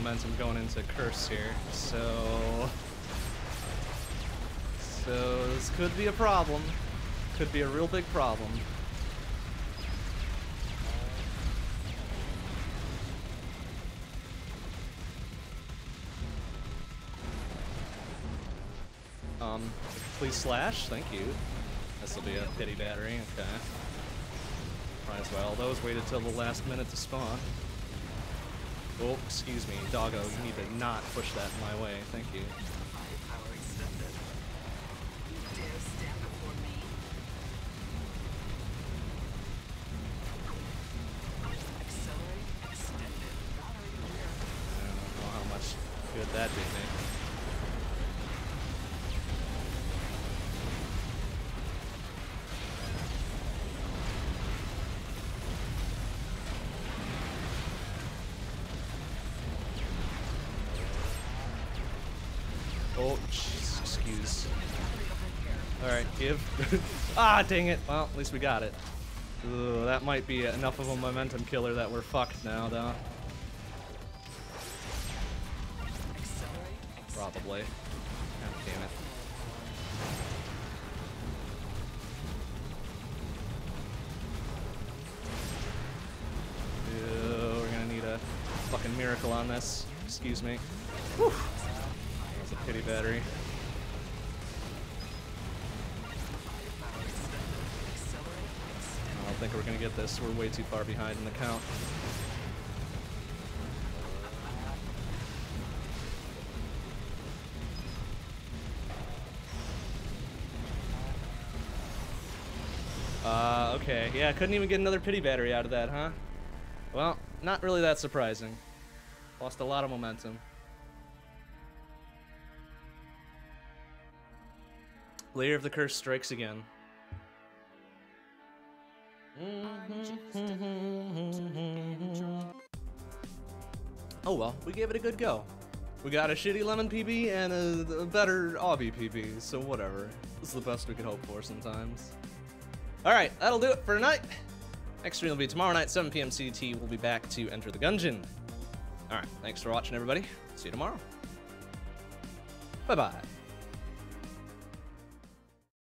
Momentum going into Curse here, so. So, this could be a problem. Could be a real big problem. Um, please slash, thank you. This will be a pity battery, okay. Might as well. Those waited till the last minute to spawn. Oh, excuse me, doggo. You need to not push that my way. Thank you. Ah, dang it. Well, at least we got it. Ugh, that might be enough of a momentum killer that we're fucked now, though. Probably. God damn it. Ew, we're gonna need a fucking miracle on this. Excuse me. Whew. Was a pity battery. Think we're gonna get this. We're way too far behind in the count. Uh, okay. Yeah, couldn't even get another pity battery out of that, huh? Well, not really that surprising. Lost a lot of momentum. Layer of the Curse strikes again. We gave it a good go. We got a shitty lemon PB and a, a better Obby PB, so whatever. Is the best we could hope for sometimes. Alright, that'll do it for tonight. Next stream will be tomorrow night, 7 p.m. CT. We'll be back to Enter the Gungeon. Alright, thanks for watching, everybody. See you tomorrow. Bye bye.